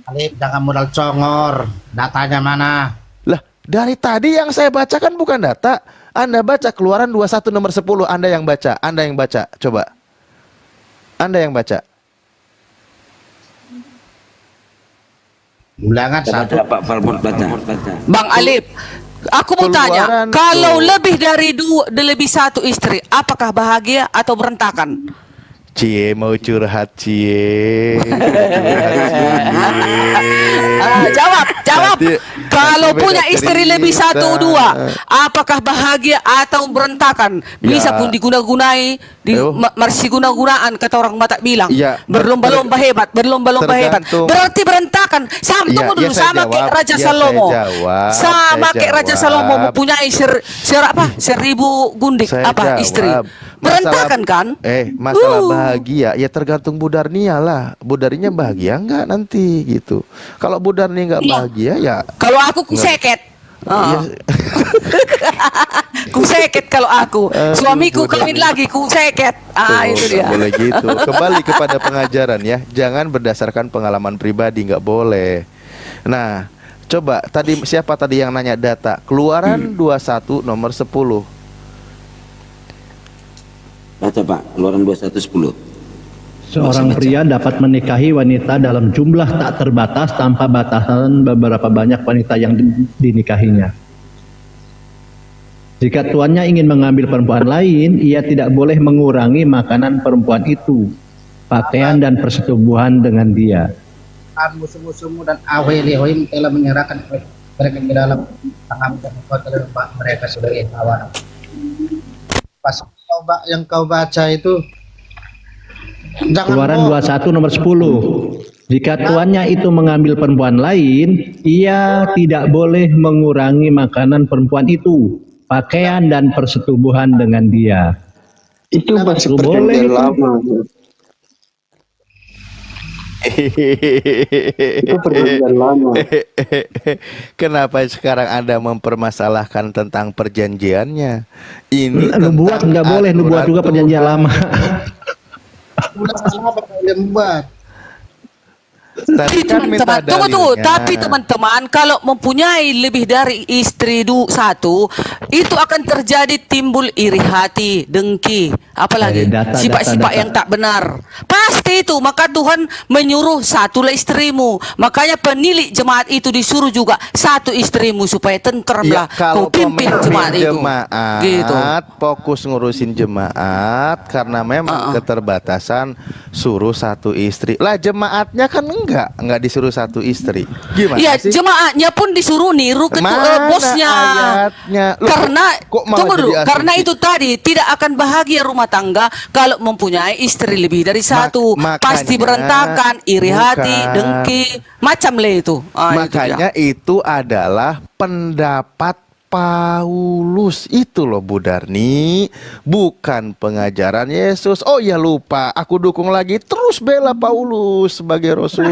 Alif, jangan modal congor. Datanya mana? Lah, dari tadi yang saya bacakan bukan data. Anda baca keluaran 21 nomor 10, Anda yang baca, Anda yang baca, coba. Anda yang baca. Ulangan satu. Bang Alif, aku mau tanya, kalau lebih dari dua, lebih satu istri, apakah bahagia atau berantakan? Cie mau curhat Cie. Ah, jawab, jawab. Nanti- Kalau nanti punya istri lebih satu dua, apakah bahagia atau berantakan? Bisa Ya. pun diguna-gunai, di masih guna-gunaan kata orang Batak bilang. Ya, Berlomba-lomba hebat, berlomba-lomba hebat. Berarti berantakan. Sama Ya, tunggu ya dulu saya sama kayak. Raja Ya, Salomo. jawab. Sama kayak Raja. Salomo mempunyai ser, ser apa? Seribu gundik Saya apa jawab. istri. Masalah- Berantakan kan? Eh, masalah Uh. Bahagia ya tergantung Budarnia lah. Budarnya bahagia enggak nanti gitu. Kalau Budarni enggak Iya. bahagia ya Kalau aku kuseket. Iya. Ah. kuseket kalau aku. Aduh, Suamiku kawin lagi kuseket. Ah Tuh, itu nggak dia. boleh gitu. Kembali kepada pengajaran ya. Jangan berdasarkan pengalaman pribadi, nggak boleh. Nah, coba tadi siapa tadi yang nanya data? Keluaran 21 nomor 10. Baca Pak, keluaran 2110. Seorang pria dapat menikahi wanita dalam jumlah tak terbatas tanpa batasan beberapa banyak wanita yang di- dinikahinya. Jika tuannya ingin mengambil perempuan lain, ia tidak boleh mengurangi makanan perempuan itu, pakaian dan persetubuhan dengan dia. Tuhan musuh-musuhmu dan Awelihoim telah menyerahkan mereka ke dalam tangan dan engkau telah membawa mereka sebagai tawanan. Pas kau yang kau baca itu jangan Keluaran bohong. 21 nomor 10. Jika tuannya itu mengambil perempuan lain, ia tidak boleh mengurangi makanan perempuan itu, pakaian dan persetubuhan dengan dia. Itu masih boleh perjanjian lama. Itu perjanjian lama. Kenapa sekarang Anda mempermasalahkan tentang perjanjiannya? Ini Nubuat nggak boleh, nubuat juga perjanjian lama. Udah? Tadi kan teman-teman, tunggu tunggu. Tapi teman-teman, kalau mempunyai lebih dari istri du satu, itu akan terjadi timbul iri hati, dengki, apalagi sifat-sifat yang tak benar. Pasti itu. Maka Tuhan menyuruh satulah istrimu. Makanya penilik jemaat itu disuruh juga satu istrimu supaya tentremlah Ya, kau pimpin pemimpin jemaat itu. jemaat Gitu. fokus ngurusin jemaat karena memang keterbatasan suruh satu istri. Lah jemaatnya kan enggak, enggak disuruh satu istri. Gimana Iya, sih? jemaatnya pun disuruh niru ketua Mana eh, bosnya. ayatnya? Loh, karena kok tunggu dulu, karena itu tadi tidak akan bahagia rumah tangga kalau mempunyai istri lebih dari satu. makanya- Pasti berantakan, iri hati, bukan. dengki, macam le itu. Ah, itu Makanya dia. itu adalah pendapat Paulus. Itu loh Budarni bukan pengajaran Yesus. Oh ya lupa. Aku dukung lagi. Terus bela Paulus sebagai rasul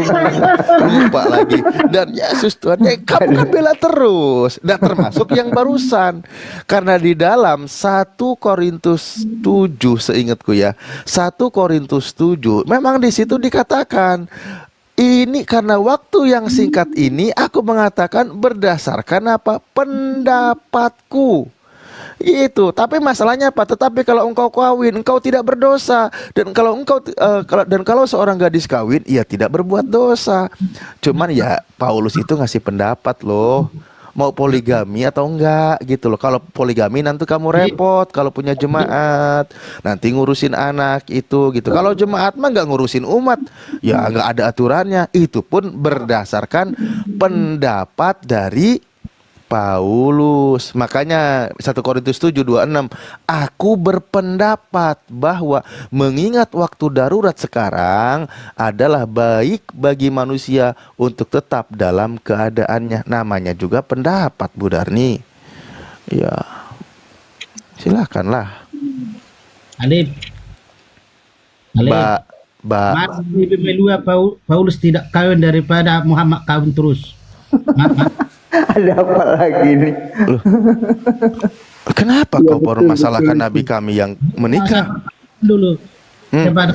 lupa lagi. Dan Yesus Tuhan ya kamu kan bela terus. Dan termasuk yang barusan. Karena di dalam 1 Korintus 7 seingatku ya 1 Korintus 7 memang di situ dikatakan ini karena waktu yang singkat ini aku mengatakan berdasarkan apa pendapatku. Itu, tapi masalahnya apa? Tetapi kalau engkau kawin, engkau tidak berdosa dan kalau engkau eh, kalau- dan kalau seorang gadis kawin, ia tidak berbuat dosa. Cuman ya Paulus itu ngasih pendapat loh. Mau poligami atau enggak gitu loh. Kalau poligami nanti kamu repot kalau punya jemaat. Nanti ngurusin anak itu gitu. Kalau jemaat mah nggak ngurusin umat. Ya nggak ada aturannya. Itu pun berdasarkan pendapat dari Paulus. Makanya 1 Korintus 7:26, aku berpendapat bahwa mengingat waktu darurat sekarang adalah baik bagi manusia untuk tetap dalam keadaannya. Namanya juga pendapat Bu Darni. Ya. Silakanlah. Alif. Alif. Mbak Paul- Paulus tidak kawin daripada Muhammad kawin terus. Ada apa lagi nih? Kenapa kau permasalahkan nabi kami yang menikah? dulu. Hmm. Daripada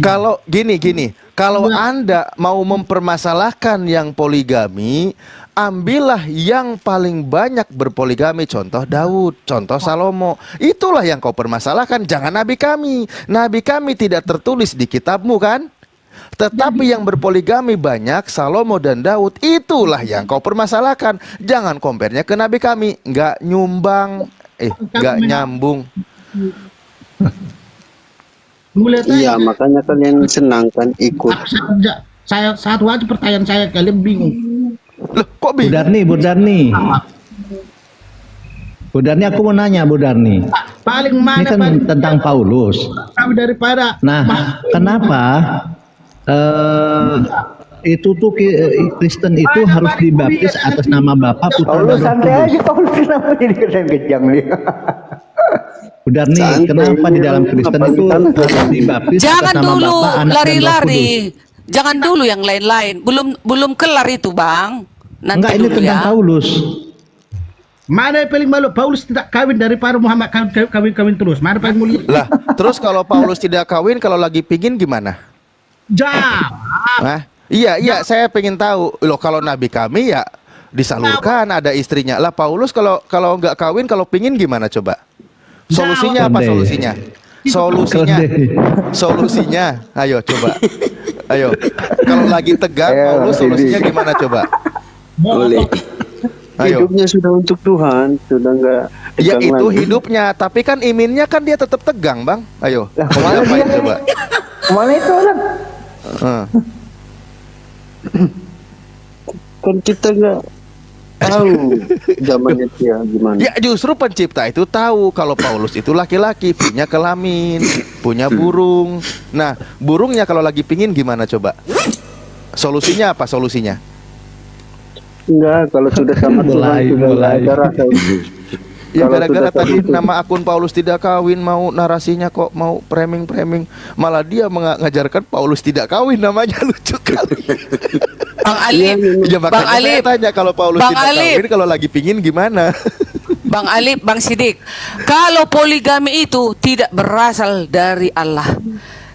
Kalau gini gini, kalau Anda mau mempermasalahkan yang poligami, ambillah yang paling banyak berpoligami contoh Daud, contoh Salomo. Itulah yang kau permasalahkan, jangan nabi kami. Nabi kami tidak tertulis di kitabmu kan? Tetapi yang berpoligami banyak Salomo dan Daud itulah yang kau permasalahkan. Jangan compare-nya ke nabi kami, nggak nyumbang, eh nggak nyambung. Iya, makanya kalian senang kan ikut. Saya, satu aja pertanyaan saya kalian bingung. Loh, kok Bu bingung? Darni, Bu Darni. Bu Darni aku mau nanya Bu Darni. Paling Ini mana kan paling tentang Paulus. kami daripada Nah, kenapa eh itu tuh eh, Kristen itu harus dibaptis atas nama Bapa, Putra, Paulus dan Roh santai Kudus? aja Paulus kenapa jadi keren kejam nih? Darni, Santai, kenapa di dalam Kristen itu harus dibaptis Jangan atas nama dulu Bapa, Anak, lari-lari. Jangan dulu yang lain-lain. Belum belum kelar itu, Bang. Nanti Enggak, ini tentang ya. Paulus. mana yang paling malu Paulus tidak kawin daripada Muhammad kawin kawin, kawin terus. Mana paling mulia? Lah, terus kalau Paulus tidak kawin, kalau lagi pingin gimana? Jawab. Hah? Iya, iya, saya pengen tahu. Loh, kalau nabi kami ya disalurkan ada istrinya. Lah Paulus kalau kalau nggak kawin, kalau pingin gimana coba? Solusinya apa solusinya? Solusinya. Solusinya. Ayo coba. Ayo. Kalau lagi tegang, Ayo, Paulus solusinya gimana coba? Boleh. Ayo. Hidupnya sudah untuk Tuhan, sudah enggak Ya itu lagi. hidupnya, tapi kan iminnya kan dia tetap tegang, Bang. Ayo. Lah, Mau ke mana dia? coba? Ke mana itu orang? Heeh. Kan kita enggak tahu zamannya dia gimana. Ya justru pencipta itu tahu kalau Paulus itu laki-laki punya kelamin, punya burung. Nah, burungnya kalau lagi pingin gimana coba? Solusinya apa solusinya? Enggak, kalau sudah sama Tuhan Mulai, sudah enggak mulai. ada rasa. Ya gara-gara tadi sama- nama akun Paulus tidak kawin mau narasinya kok mau framing-framing malah dia mengajarkan Paulus tidak kawin namanya lucu kali. Bang Alif, ya Bang makanya saya Alif, tanya kalau Paulus Bang tidak Alif. kawin kalau lagi pingin gimana? Bang Alif, Bang Sidik. Kalau poligami itu tidak berasal dari Allah.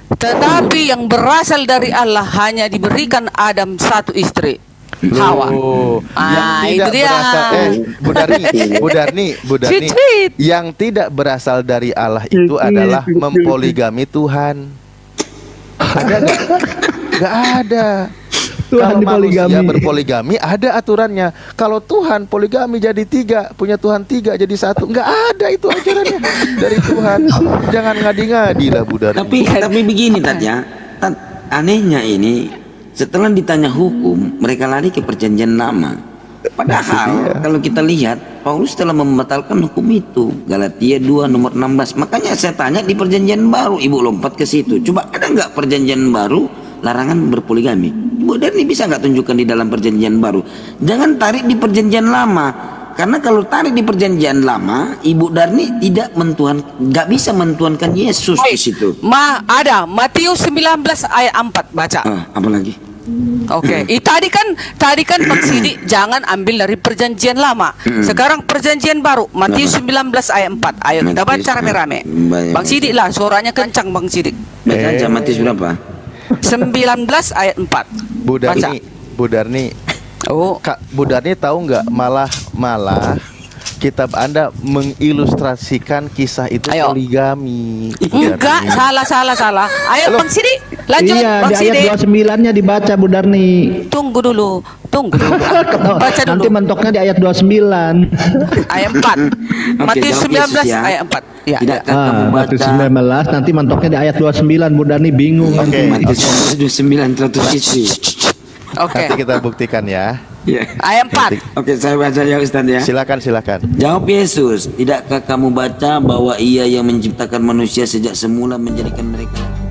Tetapi yang berasal dari Allah hanya diberikan Adam satu istri. Hawa. Oh, Ah, yang tidak itu dia. berasal eh Bu Darni, Bu Darni, Bu Darni. Cicit. Yang tidak berasal dari Allah itu adalah mempoligami Tuhan. Ada nggak? Nggak ada. Tuhan Kalau manusia dipoligami. berpoligami ada aturannya. Kalau Tuhan poligami jadi tiga, punya Tuhan tiga jadi satu, nggak ada itu ajarannya dari Tuhan. Jangan ngadi-ngadi lah Bu Darni. Tapi tapi begini Tat ya. Tat, anehnya ini setelah ditanya hukum, mereka lari ke perjanjian lama. Padahal kalau kita lihat Paulus telah membatalkan hukum itu. Galatia 2 nomor 16 Makanya saya tanya di perjanjian baru Ibu lompat ke situ. Coba ada nggak perjanjian baru? Larangan berpoligami. Ibu Darni bisa nggak tunjukkan di dalam perjanjian baru? Jangan tarik di perjanjian lama. Karena kalau tarik di perjanjian lama, Ibu Darni tidak mentuhan, nggak bisa mentuhankan Yesus di situ. Ma, ada Matius 19 ayat 4 baca. Ah, apa lagi? Oke, Ih, tadi kan tadi kan Bang Sidi jangan ambil dari perjanjian lama. Sekarang perjanjian baru Matius 19 ayat 4. Ayo kita baca rame-rame. Bang Sidi lah suaranya kencang Bang Sidi. Baca aja Matius berapa? 19 ayat 4. Bu Baca. Darni, Bu Darni, Oh, Kak Bu Darni tahu nggak malah malah kitab Anda mengilustrasikan kisah itu Ayo. poligami. Enggak, salah salah salah. Ayo Bang Sidi, lanjut Iya, Bang di Sidi. ayat 29-nya dibaca Bu Darni. Tunggu dulu, tunggu dulu. Baca dulu. Nanti mentoknya di ayat 29. ayat 4. Oke, Matius jawab 19 Yesus ya. ayat 4. Ya, Tidak ya. Ah, Matius 19 nanti mentoknya di ayat 29 Bu Darni bingung nanti. Matius 29 teratus isi. Oke. Nanti kita buktikan ya. Ya. Ayat 4. Oke, saya baca ya Ustaz ya. Silakan silakan. Jawab Yesus, tidakkah kamu baca bahwa ia yang menciptakan manusia sejak semula menjadikan mereka